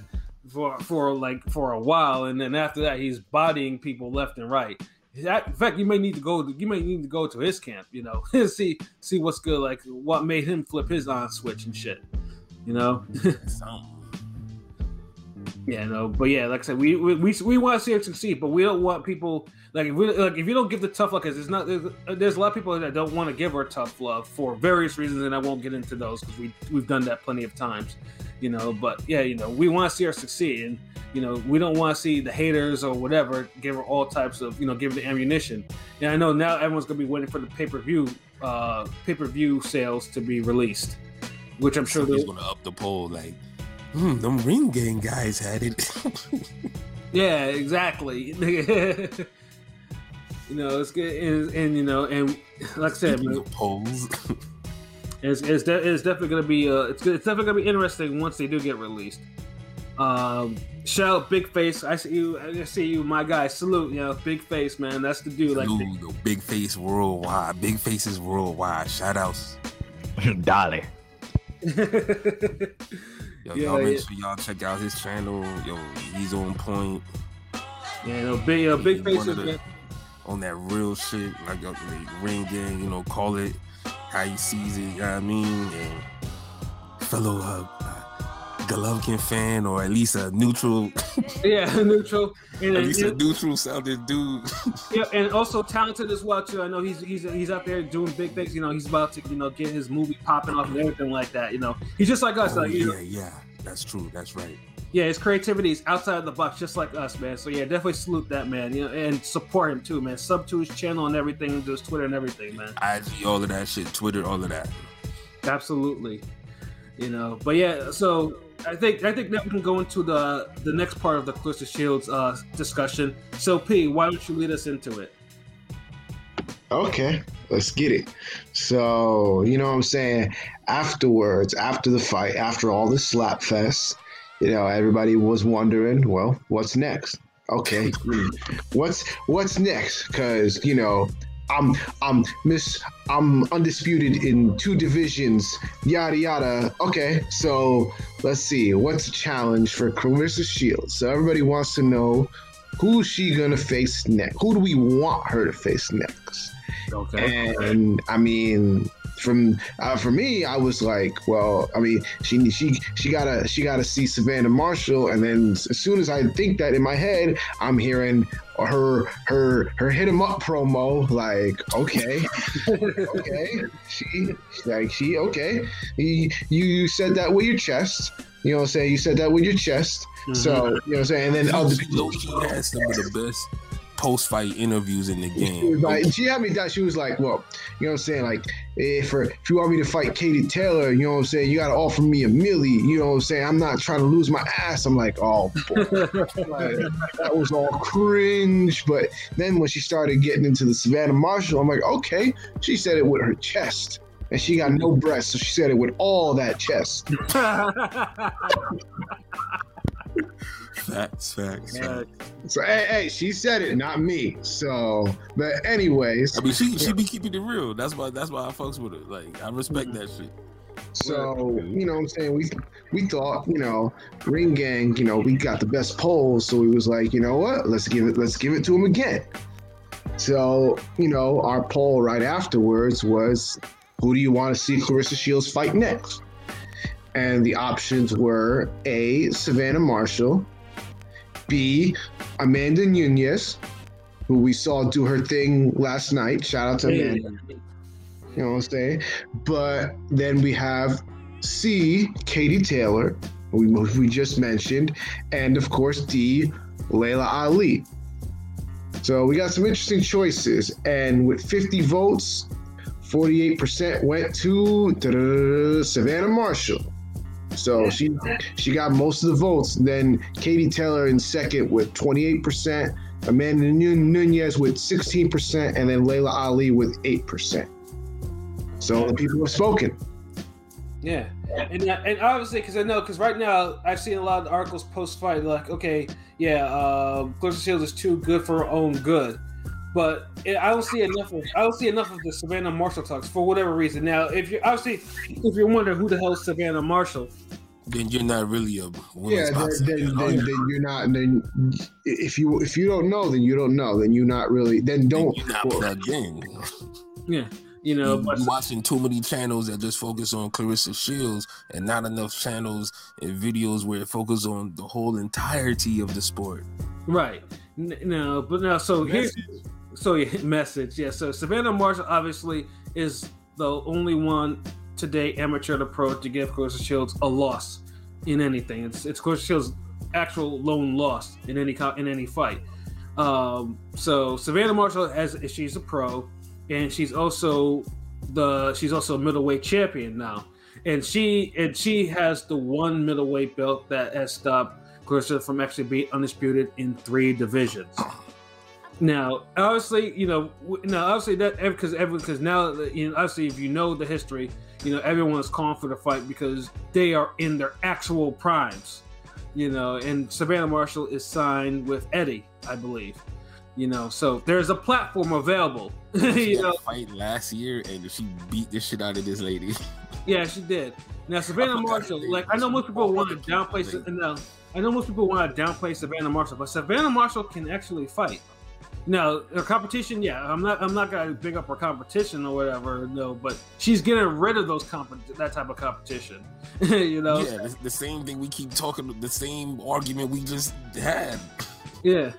for for like for a while, and then after that, he's bodying people left and right. That, in fact, you may need to go. To, you may need to go to his camp. You know, see see what's good. Like what made him flip his on switch and shit you know. yeah, no, but yeah, like I said, we we we, we want to see it succeed, but we don't want people like if we like if you don't give the tough love, because it's not there's, there's, a lot of people that don't want to give her tough love for various reasons, and I won't get into those because we we've done that plenty of times, you know. But yeah, you know, we want to see her succeed, and you know, we don't want to see the haters or whatever give her all types of you know give her the ammunition. And I know now everyone's gonna be waiting for the pay per view uh pay per view sales to be released which I'm sure he's gonna up the poll. Like, hmm, them ring gang guys had it. yeah, exactly. you know, it's good, and, and, you know, and like I said, man, polls. it's it's, de- it's definitely gonna be uh, it's it's definitely gonna be interesting once they do get released. Um, shout out Big Face. I see you. I see you, my guy. Salute, you know, Big Face, man. That's the dude. Like big, big Face worldwide. Big Faces worldwide. Shout outs. Dolly. yo, yeah, y'all make yeah. sure y'all check out his channel. Yo, he's on point. Yeah, no big, uh, big faces. On that real shit, like, uh, like ring gang, you know, call it how he sees it. You know what I mean? And fellow uh, Golovkin fan, or at least a neutral. yeah, neutral. And at least a neutral sounded dude. yeah, and also talented as well too. I know he's he's he's out there doing big things. You know, he's about to you know get his movie popping off and everything like that. You know, he's just like us. Oh, like, yeah, know. yeah, that's true. That's right. Yeah, his creativity is outside of the box, just like us, man. So yeah, definitely salute that man. You know, and support him too, man. Sub to his channel and everything, his Twitter and everything, man. IG, all of that shit, Twitter, all of that. Absolutely. You know, but yeah, so I think I think now we can go into the the next part of the Claressa Shields uh, discussion. So, P, why don't you lead us into it? Okay, let's get it. So, you know what I'm saying? Afterwards, after the fight, after all the slap fest, you know, everybody was wondering, well, what's next? Okay, what's what's next? Because you know, I'm I'm miss I'm undisputed in two divisions, yada yada. Okay, so let's see, what's the challenge for Claressa Shields? So everybody wants to know who's she gonna face next? Who do we want her to face next? Okay. And I mean, from uh, for me, I was like, well, I mean, she she she gotta she gotta see Savannah Marshall, and then as soon as I think that in my head, I'm hearing her her her hit 'em up promo. Like, okay, okay, she like she okay. You you said that with your chest. You know what I'm saying? You said that with your chest. So you know what I'm saying. And then other She people. low-key had some of the best post-fight interviews in the She game. like, she had me down. She was like, "Well, you know what I'm saying? Like, if for, if you want me to fight Katie Taylor, you know what I'm saying? You got to offer me a millie. You know what I'm saying? I'm not trying to lose my ass. I'm like, oh, boy. Like, that was all cringe. But then when she started getting into the Savannah Marshall, I'm like, okay. She said it with her chest, and she got no breasts, so she said it with all that chest. Facts, facts, Yeah. facts. So hey, hey, she said it, not me. So, but anyways, I mean, she she be keeping it real. That's why that's why I fucks with her. Like I respect mm-hmm. that shit. So you know what I'm saying we we thought you know Ring Gang you know we got the best polls so we was like you know what let's give it let's give it to him again. So you know our poll right afterwards was who do you want to see Claressa Shields fight next? And the options were A Savannah Marshall, B Amanda Nunes, who we saw do her thing last night. Shout out to Amanda. You know what I'm saying? But then we have C, Katie Taylor, we, we just mentioned, and of course D, Laila Ali. So we got some interesting choices, and with 50 votes, 48% went to Savannah Marshall. So she she got most of the votes. Then Katie Taylor in second with 28%, Amanda Nunes with 16%, and then Laila Ali with 8%. So the people have spoken. Yeah, and uh, and obviously because I know because right now I've seen a lot of the articles post fight like okay yeah uh, Claressa Shields is too good for her own good, but it, I don't see enough of I don't see enough of the Savannah Marshall talks for whatever reason. Now if you obviously if you're wondering who the hell is Savannah Marshall, Then you're not really a Yeah, women's then, boxing then, then, you? then you're not. Then if you if you don't know, then you don't know. Then you're not really. Then Then don't. you're not well, plugged in. yeah, you know, You- but watching too many channels that just focus on Claressa Shields, and not enough channels and videos where it focuses on the whole entirety of the sport. right N- no, but now, So here's so yeah, message yeah. So Savannah Marshall obviously is the only one today, amateur to pro, to give Claressa Shields a loss in anything. It's it's Claressa Shields' actual lone loss in any in any fight. Um, so Savannah Marshall has she's a pro, and she's also the she's also a middleweight champion now, and she and she has the one middleweight belt that has stopped Claressa from actually being undisputed in three divisions. Now, obviously, you know, now obviously that because every because now you know, obviously if you know the history, you know everyone's calling for the fight because they are in their actual primes, you know. And Savannah Marshall is signed with Eddie, I believe, you know. So there's a platform available, She you know. fight last year, and she beat the shit out of this lady. Yeah, she did. Now Savannah Marshall, like I know most people want to downplay. her Sa- name. No, I know most people want to downplay Savannah Marshall, but Savannah Marshall can actually fight. Now her competition, yeah, I'm not. I'm not gonna big up her competition or whatever. No, but she's getting rid of those comp- that type of competition. you know. yeah, the, the same thing we keep talking. The same argument we just had. Yeah.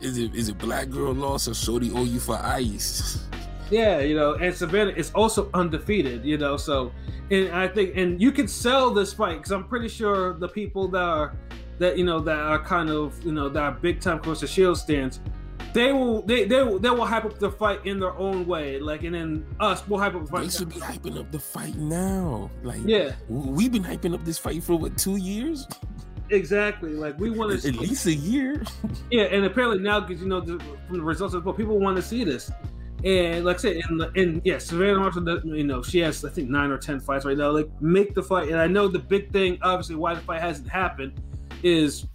Is it is it black girl loss or shorty owe you for ice? Yeah, you know, and Savannah is also undefeated, you know, so and I think and you can sell this fight because I'm pretty sure the people that are that you know that are kind of you know that are big time Claressa Shield stands they will they they will, they will hype up the fight in their own way. Like and then us will hype up the fight. They should be hyping up the fight now. Like Yeah, we've been hyping up this fight for what two years? exactly. Like we want to At least a year. Yeah, and apparently now because you know the, from the results of the poll, people want to see this. And like I said, and and yeah, Savannah Marshall, does- you know, she has I think nine or ten fights right now. Like make the fight, and I know the big thing, obviously, why the fight hasn't happened, is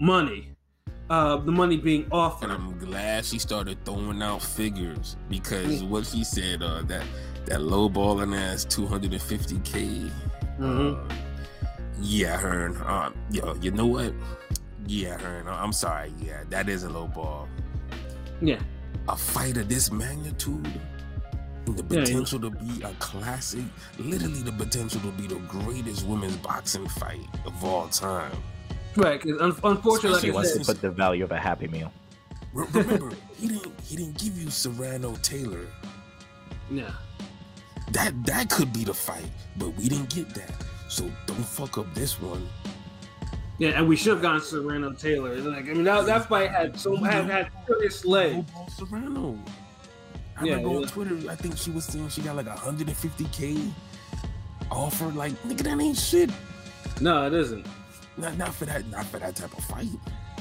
money. Uh, the money being And offered. I'm glad she started throwing out figures because what she said, uh, that that low balling ass 250k. Mhm. Uh, yeah, Hearn. Uh, yo, you know what? Yeah, Hearn. I'm sorry. Yeah, that is a low ball. Yeah, A fight of this magnitude, and the Yeah, yeah. potential to be a classic, literally the potential to be the greatest women's boxing fight of all time. Right. 'cause un- unfortunately, She like I wants said, to put the value of a Happy Meal. Re- Remember, he didn't he didn't give you Serrano Taylor. yeah, That that could be the fight, but we didn't get that. So don't fuck up this one. yeah, and we should have gone Serrano Taylor. Like I mean, that, that fight had so had had serious Low legs. ball Serrano. I Yeah, remember on. Twitter, I think she was saying she got like 150k offer. Like, nigga, that ain't shit. No, it isn't. Not not for that, not for that type of fight.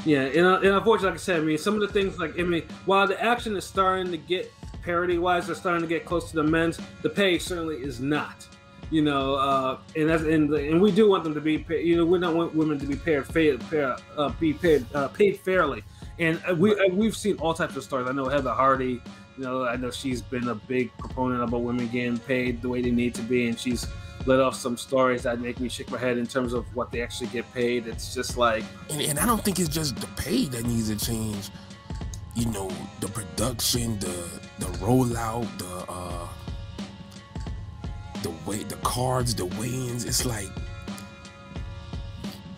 Yeah, and, uh, and unfortunately, like I said, I mean, some of the things like I mean, while the action is starting to get parity wise, they're starting to get close to the men's. The pay certainly is not. You know, uh, and that's and, and we do want them to be, pa- you know, we don't want women to be paid, paid, paid uh, be paid, uh, paid fairly. And uh, we uh, we've seen all types of stories. I know Heather Hardy. You know, I know she's been a big proponent about women getting paid the way they need to be, and she's let off some stories that make me shake my head in terms of what they actually get paid. It's just like And, and I don't think it's just the pay that needs to change. You know, the production, the the rollout, the uh the way the cards, the weigh-ins. It's like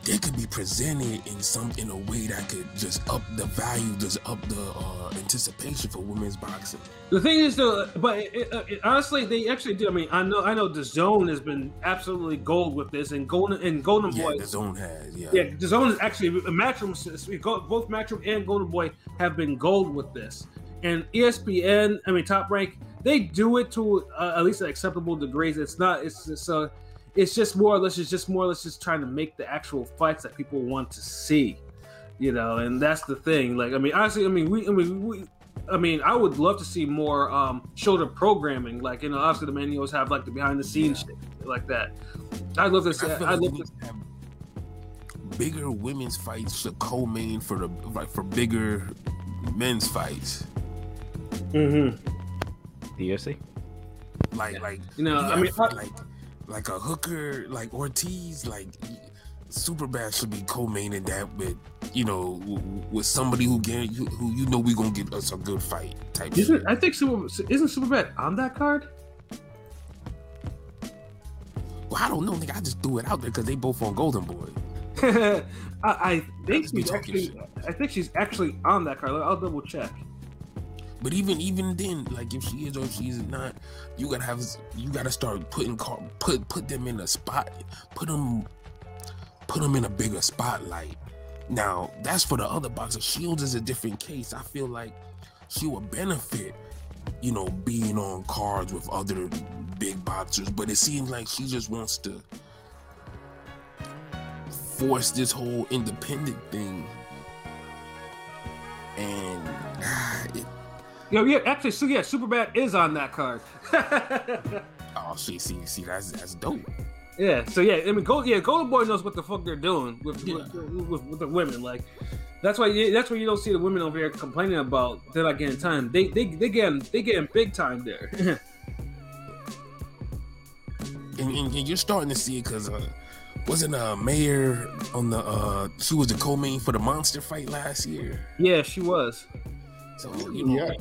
they could be presented in some in a way that could just up the value, just up the uh, anticipation for women's boxing. The thing is, though, but it, it, honestly, they actually do. I mean, I know, I know, DAZN has been absolutely gold with this, and Golden and Golden Yeah, Boy. DAZN has. Yeah, Yeah, DAZN is actually Matchroom. Both Matchroom and Golden Boy have been gold with this, and ESPN. I mean, Top Rank. They do it to uh, at least an acceptable degrees. It's not. It's it's uh, it's just more or less. It's just more or less just trying to make the actual fights that people want to see. You know, and that's the thing. Like, I mean, honestly, I mean, we, I mean, we, I mean, I would love to see more um, shoulder programming. Like, you know, obviously the manuals have like the behind the scenes shit like that. I'd love to see. I I'd like love to. to have bigger women's fights to co-main for the like for bigger men's fights. Mm-hmm. The UFC? Like like You know, you I mean, have, I- like like a hooker like Ortiz like super bad should be co-maining that with you know with somebody who get who you know we gonna get us a good fight type shit. Isn't I think Super isn't Superbad on that card? Well, I don't know, nigga. I just threw it out there because they both on Golden Boy. I, I think she's actually. shit. I think she's actually on that card. I'll double check. But even even then, like if she is or if she's not, you gotta have you gotta start putting car put put them in a spot, put them put them in a bigger spotlight. Now that's for the other boxer. Shields is a different case. I feel like she would benefit, you know, being on cards with other big boxers. But it seems like she just wants to force this whole independent thing, and ah, it, Yeah, yeah. Actually, so yeah, Superbad is on that card. Oh, see, see, see, that's that's dope. yeah. So yeah, I mean, Gold, yeah, Golden Boy knows what the fuck they're doing with Yeah. with, with, with the women. Like, that's why you, that's why you don't see the women over here complaining about they're not getting time. They they they getting they getting big time there. And, and, and you're starting to see it because uh, wasn't uh Mayer on the uh she was the co-main for the monster fight last year. yeah, she was. So you know Yeah.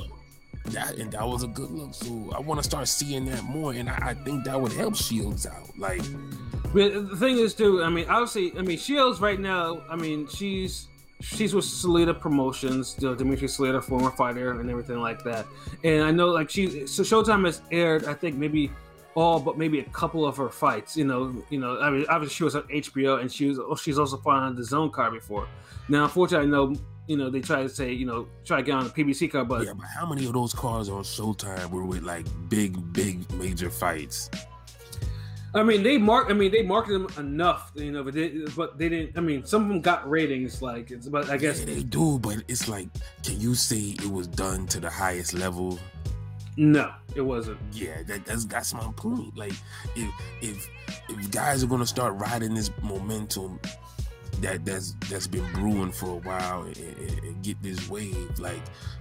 That and that was a good look. So I want to start seeing that more, and I, I think that would help Shields out. Like But the thing is, too. I mean, obviously, I mean, Shields right now. I mean, she's she's with Salita Promotions, you know, Dmitry Salita, former fighter, and everything like that. And I know, like, she so Showtime has aired, I think maybe all, but maybe a couple of her fights. You know, you know. I mean, obviously she was on HBO, and she was she's also fought on the Zone card before. Now, unfortunately, I know you know, they try to say, you know, try to get on the PBC car, but yeah, but how many of those cars on Showtime were with like big, big, major fights? I mean, they mark. I mean, they marketed them enough, you know, but they, but they didn't. I mean, some of them got ratings, like it's. But I guess Yeah, they do, but it's like, can you say it was done to the highest level? no, it wasn't. Yeah, that, that's that's my point. Like, if if if guys are gonna start riding this momentum that that's that's been brewing for a while and, and- and get this wave, like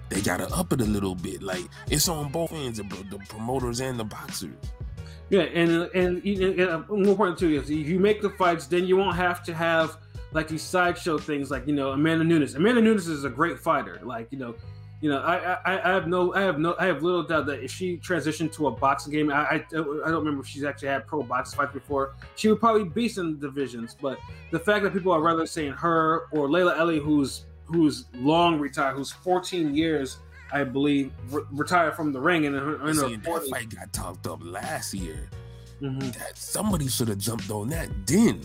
they gotta up it a little bit. Like it's on both ends, the, the promoters and the boxers. Yeah, and uh, and, and, uh, and more important too is if you make the fights, then you won't have to have like these sideshow things, like you know Amanda Nunes. Amanda Nunes is a great fighter. Like you know, you know, I, I I have no I have no I have little doubt that if she transitioned to a boxing game, I I, I don't remember if she's actually had pro boxing fights before. She would probably beast in the divisions. But the fact that people are rather saying her or Laila Ali, who's who's long retired, who's 14 years. I believe re- retired from the ring and in her, in her See, that fight got talked up last year. Mhm. That somebody should have jumped on that then.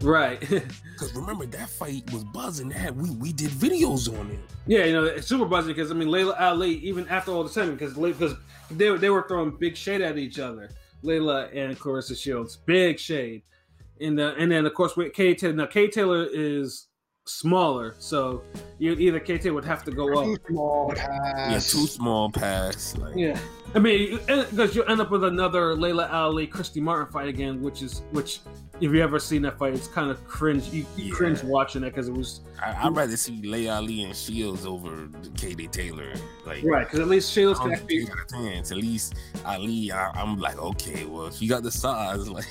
Right. Cause remember that fight was buzzing. That we we did videos on it. Yeah, you know, it's super buzzing because I mean, Laila Ali, even after all the time, because because they they were throwing big shade at each other, Laila and Claressa Shields, big shade, and uh, and then of course with Kay Taylor. Now Kay Taylor is smaller, so you either Kay Taylor would have to go Too up. small Yeah, pass. too small pass. Like, Yeah, I mean, because you'll end up with another Laila Ali Christy Martin fight again, which is which. If you ever seen that fight, it's kind of cringe. You, you Yeah. cringe watching it because it was I, I'd rather see Laila Ali and Shields over Katie Taylor. Like, right because at least Shields I can don't actually think he got a chance. At least Ali, I, I'm like, okay, well, she got the size. Like,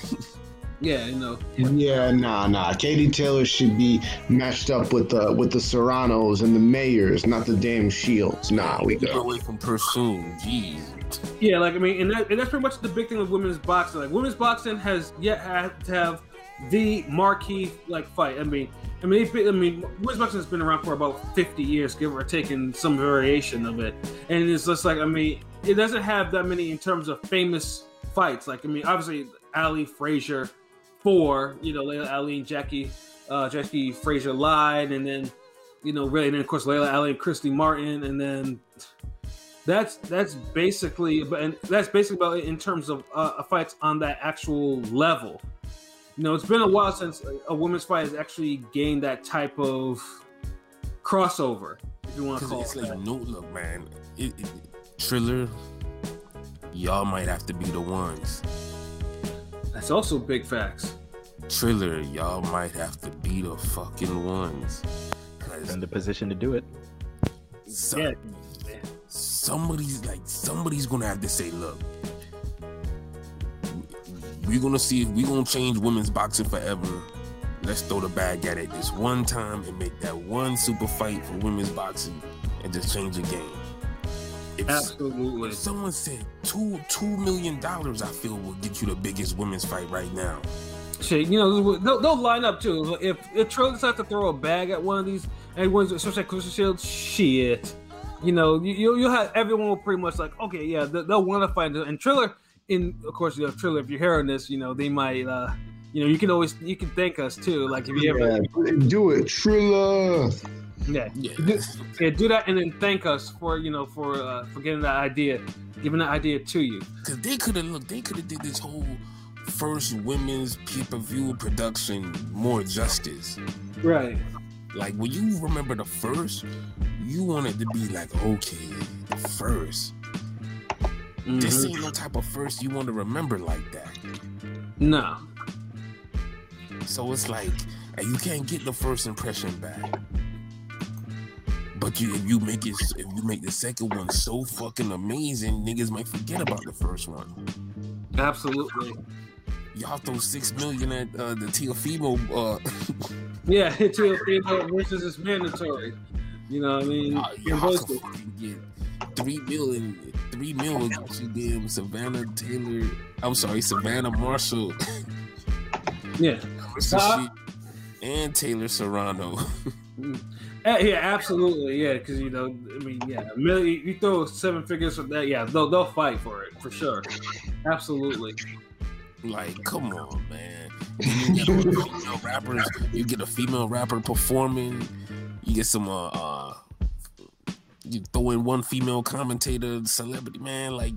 yeah, you know. Yeah, nah, nah. Katie Taylor should be matched up with the with the Serranos and the Mayers, not the damn Shields. Nah, we get go. away from Persoon. Jeez. Yeah, like I mean, and, that, and that's pretty much the big thing with women's boxing. Like women's boxing has yet had to have the marquee like fight. I mean, I mean, it's been- I mean, women's boxing has been around for about fifty years, give or take, in some variation of it. And it's just like I mean, it doesn't have that many in terms of famous fights. Like I mean, obviously Ali Frazier, four, you know, Laila Ali and Jackie, uh, Jacqui Frazier-Lyde, and then you know, really, and then of course Laila Ali and Christy Martin, and then that's that's basically but and that's basically about it in terms of uh, fights on that actual level. You know, it's been a while since a, women's fight has actually gained that type of crossover, if you want to call it's it like, no, look, man. It, it, Triller, y'all might have to be the ones. That's also big facts. Triller, y'all might have to be the fucking ones. Cause in the position to do it. some- Yeah. somebody's like somebody's gonna have to say, look, we're gonna see if we're gonna change women's boxing forever. Let's throw the bag at it this one time and make that one super fight for women's boxing and just change the game. If, Absolutely. if someone said two two million dollars, I feel will get you the biggest women's fight right now. Shit, you know, they'll, they'll line up too. If if Trill decides to throw a bag at one of these, and ones, especially like Claressa Shields, shit. You know, you you'll, you'll have everyone will pretty much like, okay, yeah, they, they'll want to fight. And Triller, in of course, you know, Triller. If you're hearing this, you know, they might, uh you know, you can always you can thank us too. Like if you ever, Yeah, do it, Triller. Yeah, Yeah, yeah, do that and then thank us for you know for uh, for getting that idea, giving that idea to you. because they could have looked, they could have did this whole first women's pay per view production more justice. Right. Like when you remember the first, you want it to be like, okay, the first. This Mhm. ain't no type of first you want to remember like that. No. So it's like, and you can't get the first impression back. But you, if you make it, if you make the second one so fucking amazing, niggas might forget about the first one. Absolutely. Y'all throw six million at uh, the Teofimo. Uh, Yeah, a versus is mandatory. You know what I mean? y'all, In y'all both fucking get three million. Three mil you damn Savannah Taylor. I'm sorry, Savannah Marshall. Yeah. Uh, and Taylor Serrano. Yeah, absolutely. Yeah, because you know, I mean, yeah, million, you throw seven figures for that, yeah, they'll they'll fight for it for sure. Absolutely. like, come on, man. You get female rappers, you get a female rapper performing. you get some uh, uh you throw in one female commentator, celebrity, man, like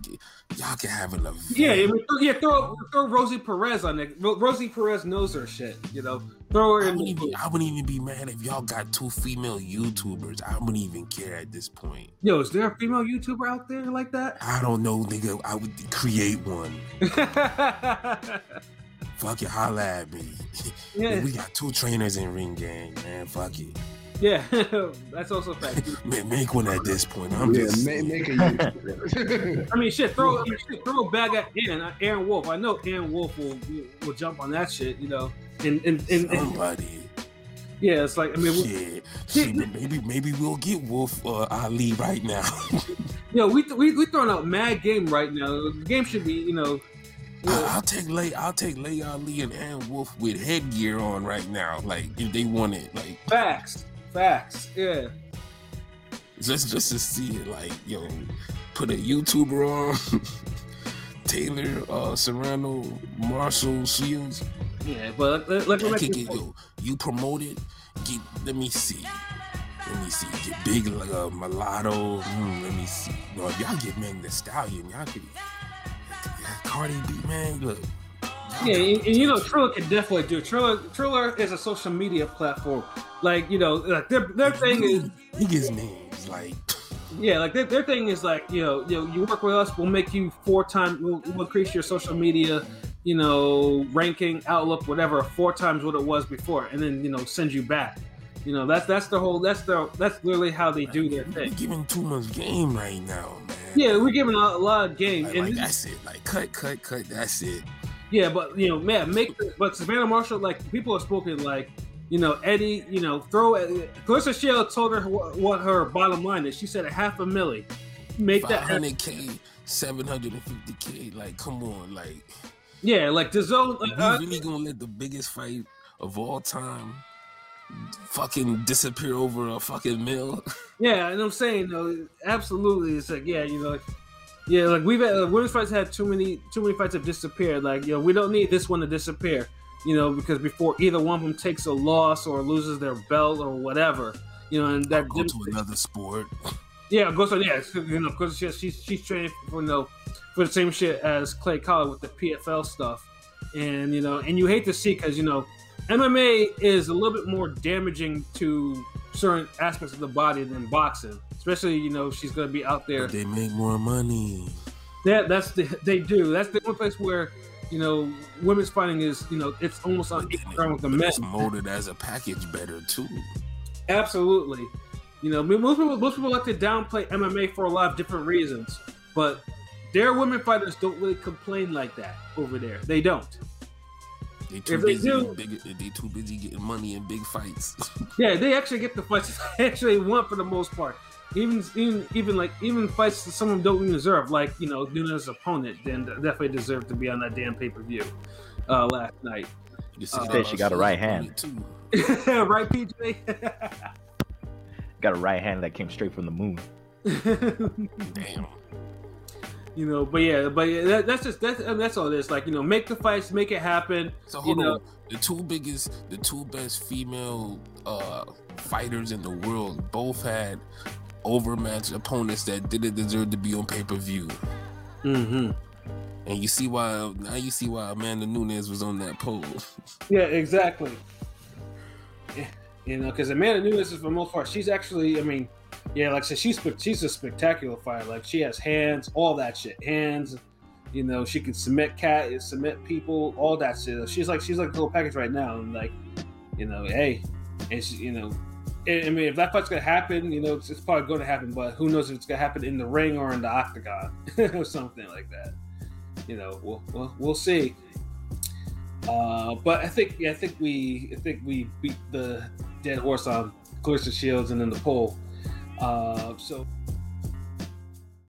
y'all can have an event. Yeah, I mean, yeah. Throw throw Rosie Perez on it. Rosie Perez knows her shit. You know, throw her I in. wouldn't, even, I wouldn't even be mad if y'all got two female YouTubers. I wouldn't even care at this point. Yo, is there a female YouTuber out there like that? I don't know, nigga. I would create one. Fuck it, holla at me. yeah, we got two trainers in Ring Gang, man. Fuck it. Yeah, that's also fact. Man, make one at this point. I'm yeah, just ma- saying. make a YouTube. I mean, shit. Throw, I mean, shit, throw a bag at Aaron, uh, Ann Wolfe. I know Ann Wolfe will will jump on that shit. You know, and and and, and somebody. yeah, it's like I mean, we, Shit. Shit, maybe maybe we'll get Wolf uh, Ali right now. yo, we we we throwing out mad game right now. The game should be, you know. I- I'll take Lay. I'll take Lay Ali and Ann Wolfe with headgear on right now. Like if they want it, like Facts, facts, yeah. just just to see it. Like yo, put a YouTuber on. Taylor uh, Serrano, Marshall Shields. Yeah, but like, like, I like, could get yo. You promote it. Get. Let me see. Let me see. Get big like uh, mulatto. Hmm, let me see. No, if y'all get Meg the Stallion, y'all could. Yeah, Cardi B, man. Look. Yeah, and, and you know. Triller can definitely do. Triller, Triller is a social media platform. Like you know, like their their thing is, he gets names like yeah, like their, their thing is like you know, you know, you work with us, we'll make you four times, we'll, we'll increase your social media, you know, ranking, outlook, whatever, four times what it was before, and then you know, send you back. You know, that's that's the whole, that's the that's literally how they do their We're thing. giving too much game right now, man. Yeah, we're giving a, a lot of game, Like, and like, that's it. Like cut, cut, cut. That's it. Yeah, but you know, man, make the, but Savannah Marshall, like people have spoken, like you know, Eddie, you know, throw. Claressa Shield told her what, what her bottom line is. She said a half a milli. Make that, hundred k, seven hundred and fifty k. Like, come on, like. yeah, like DAZN. Like, we uh, really gonna let the biggest fight of all time fucking disappear over a fucking mill? yeah, and I'm saying, though, absolutely, it's like, yeah, you know, like, yeah, like we've had uh, women's fights had too many, too many fights have disappeared. Like, you know, we don't need this one to disappear. You know, because before either one of them takes a loss or loses their belt or whatever, you know, and that Go to another sport. Yeah, goes on. Yeah, you know, because she's she's she's training for you know for the same shit as Clay Collard with the PFL stuff, and you know, and you hate to see because you know, MMA is a little bit more damaging to certain aspects of the body than boxing. Especially, you know, she's gonna be out there. But they make more money. That that's the they do. That's the one place where you know women's fighting is you know it's almost on equal ground with the men. it's molded as a package better too. Absolutely. You know, I mean, most people most people like to downplay MMA for a lot of different reasons, but their women fighters don't really complain like that over there. They don't. They too If they busy. do- big, they too busy getting money in big fights. Yeah, they actually get the fights they actually want for the most part. Even even even like even fights that some of them don't even deserve, like you know Nunes' opponent, then definitely deserved to be on that damn pay per view uh, last night. You see Uh, she got a right hand. right, PJ? Got a right hand that came straight from the moon. Damn. you know, but yeah, but yeah, that, that's just that's that's all it is. Like you know, make the fights, make it happen. So You hold know- on. The two biggest, the two best female uh fighters in the world both had overmatched opponents that didn't deserve to be on pay per view. Mm-hmm. And you see why now you see why Amanda Nunes was on that pole. Yeah, exactly. Yeah, You know, because Amanda Nunes is for the most part, she's actually, I mean, yeah, like I said, she's she's a spectacular fighter. Like she has hands, all that shit, hands. You know, she can submit cat, submit people, all that shit. She's like she's like a little package right now, and like, you know, hey, and she, you know, I mean, if that fight's gonna happen, you know, it's, it's probably going to happen, but who knows if it's gonna happen in the ring or in the octagon or something like that. You know, we'll we'll, we'll see. Uh, but I think yeah, I think we I think we beat the dead horse on Claressa Shields and then the poll. Uh, so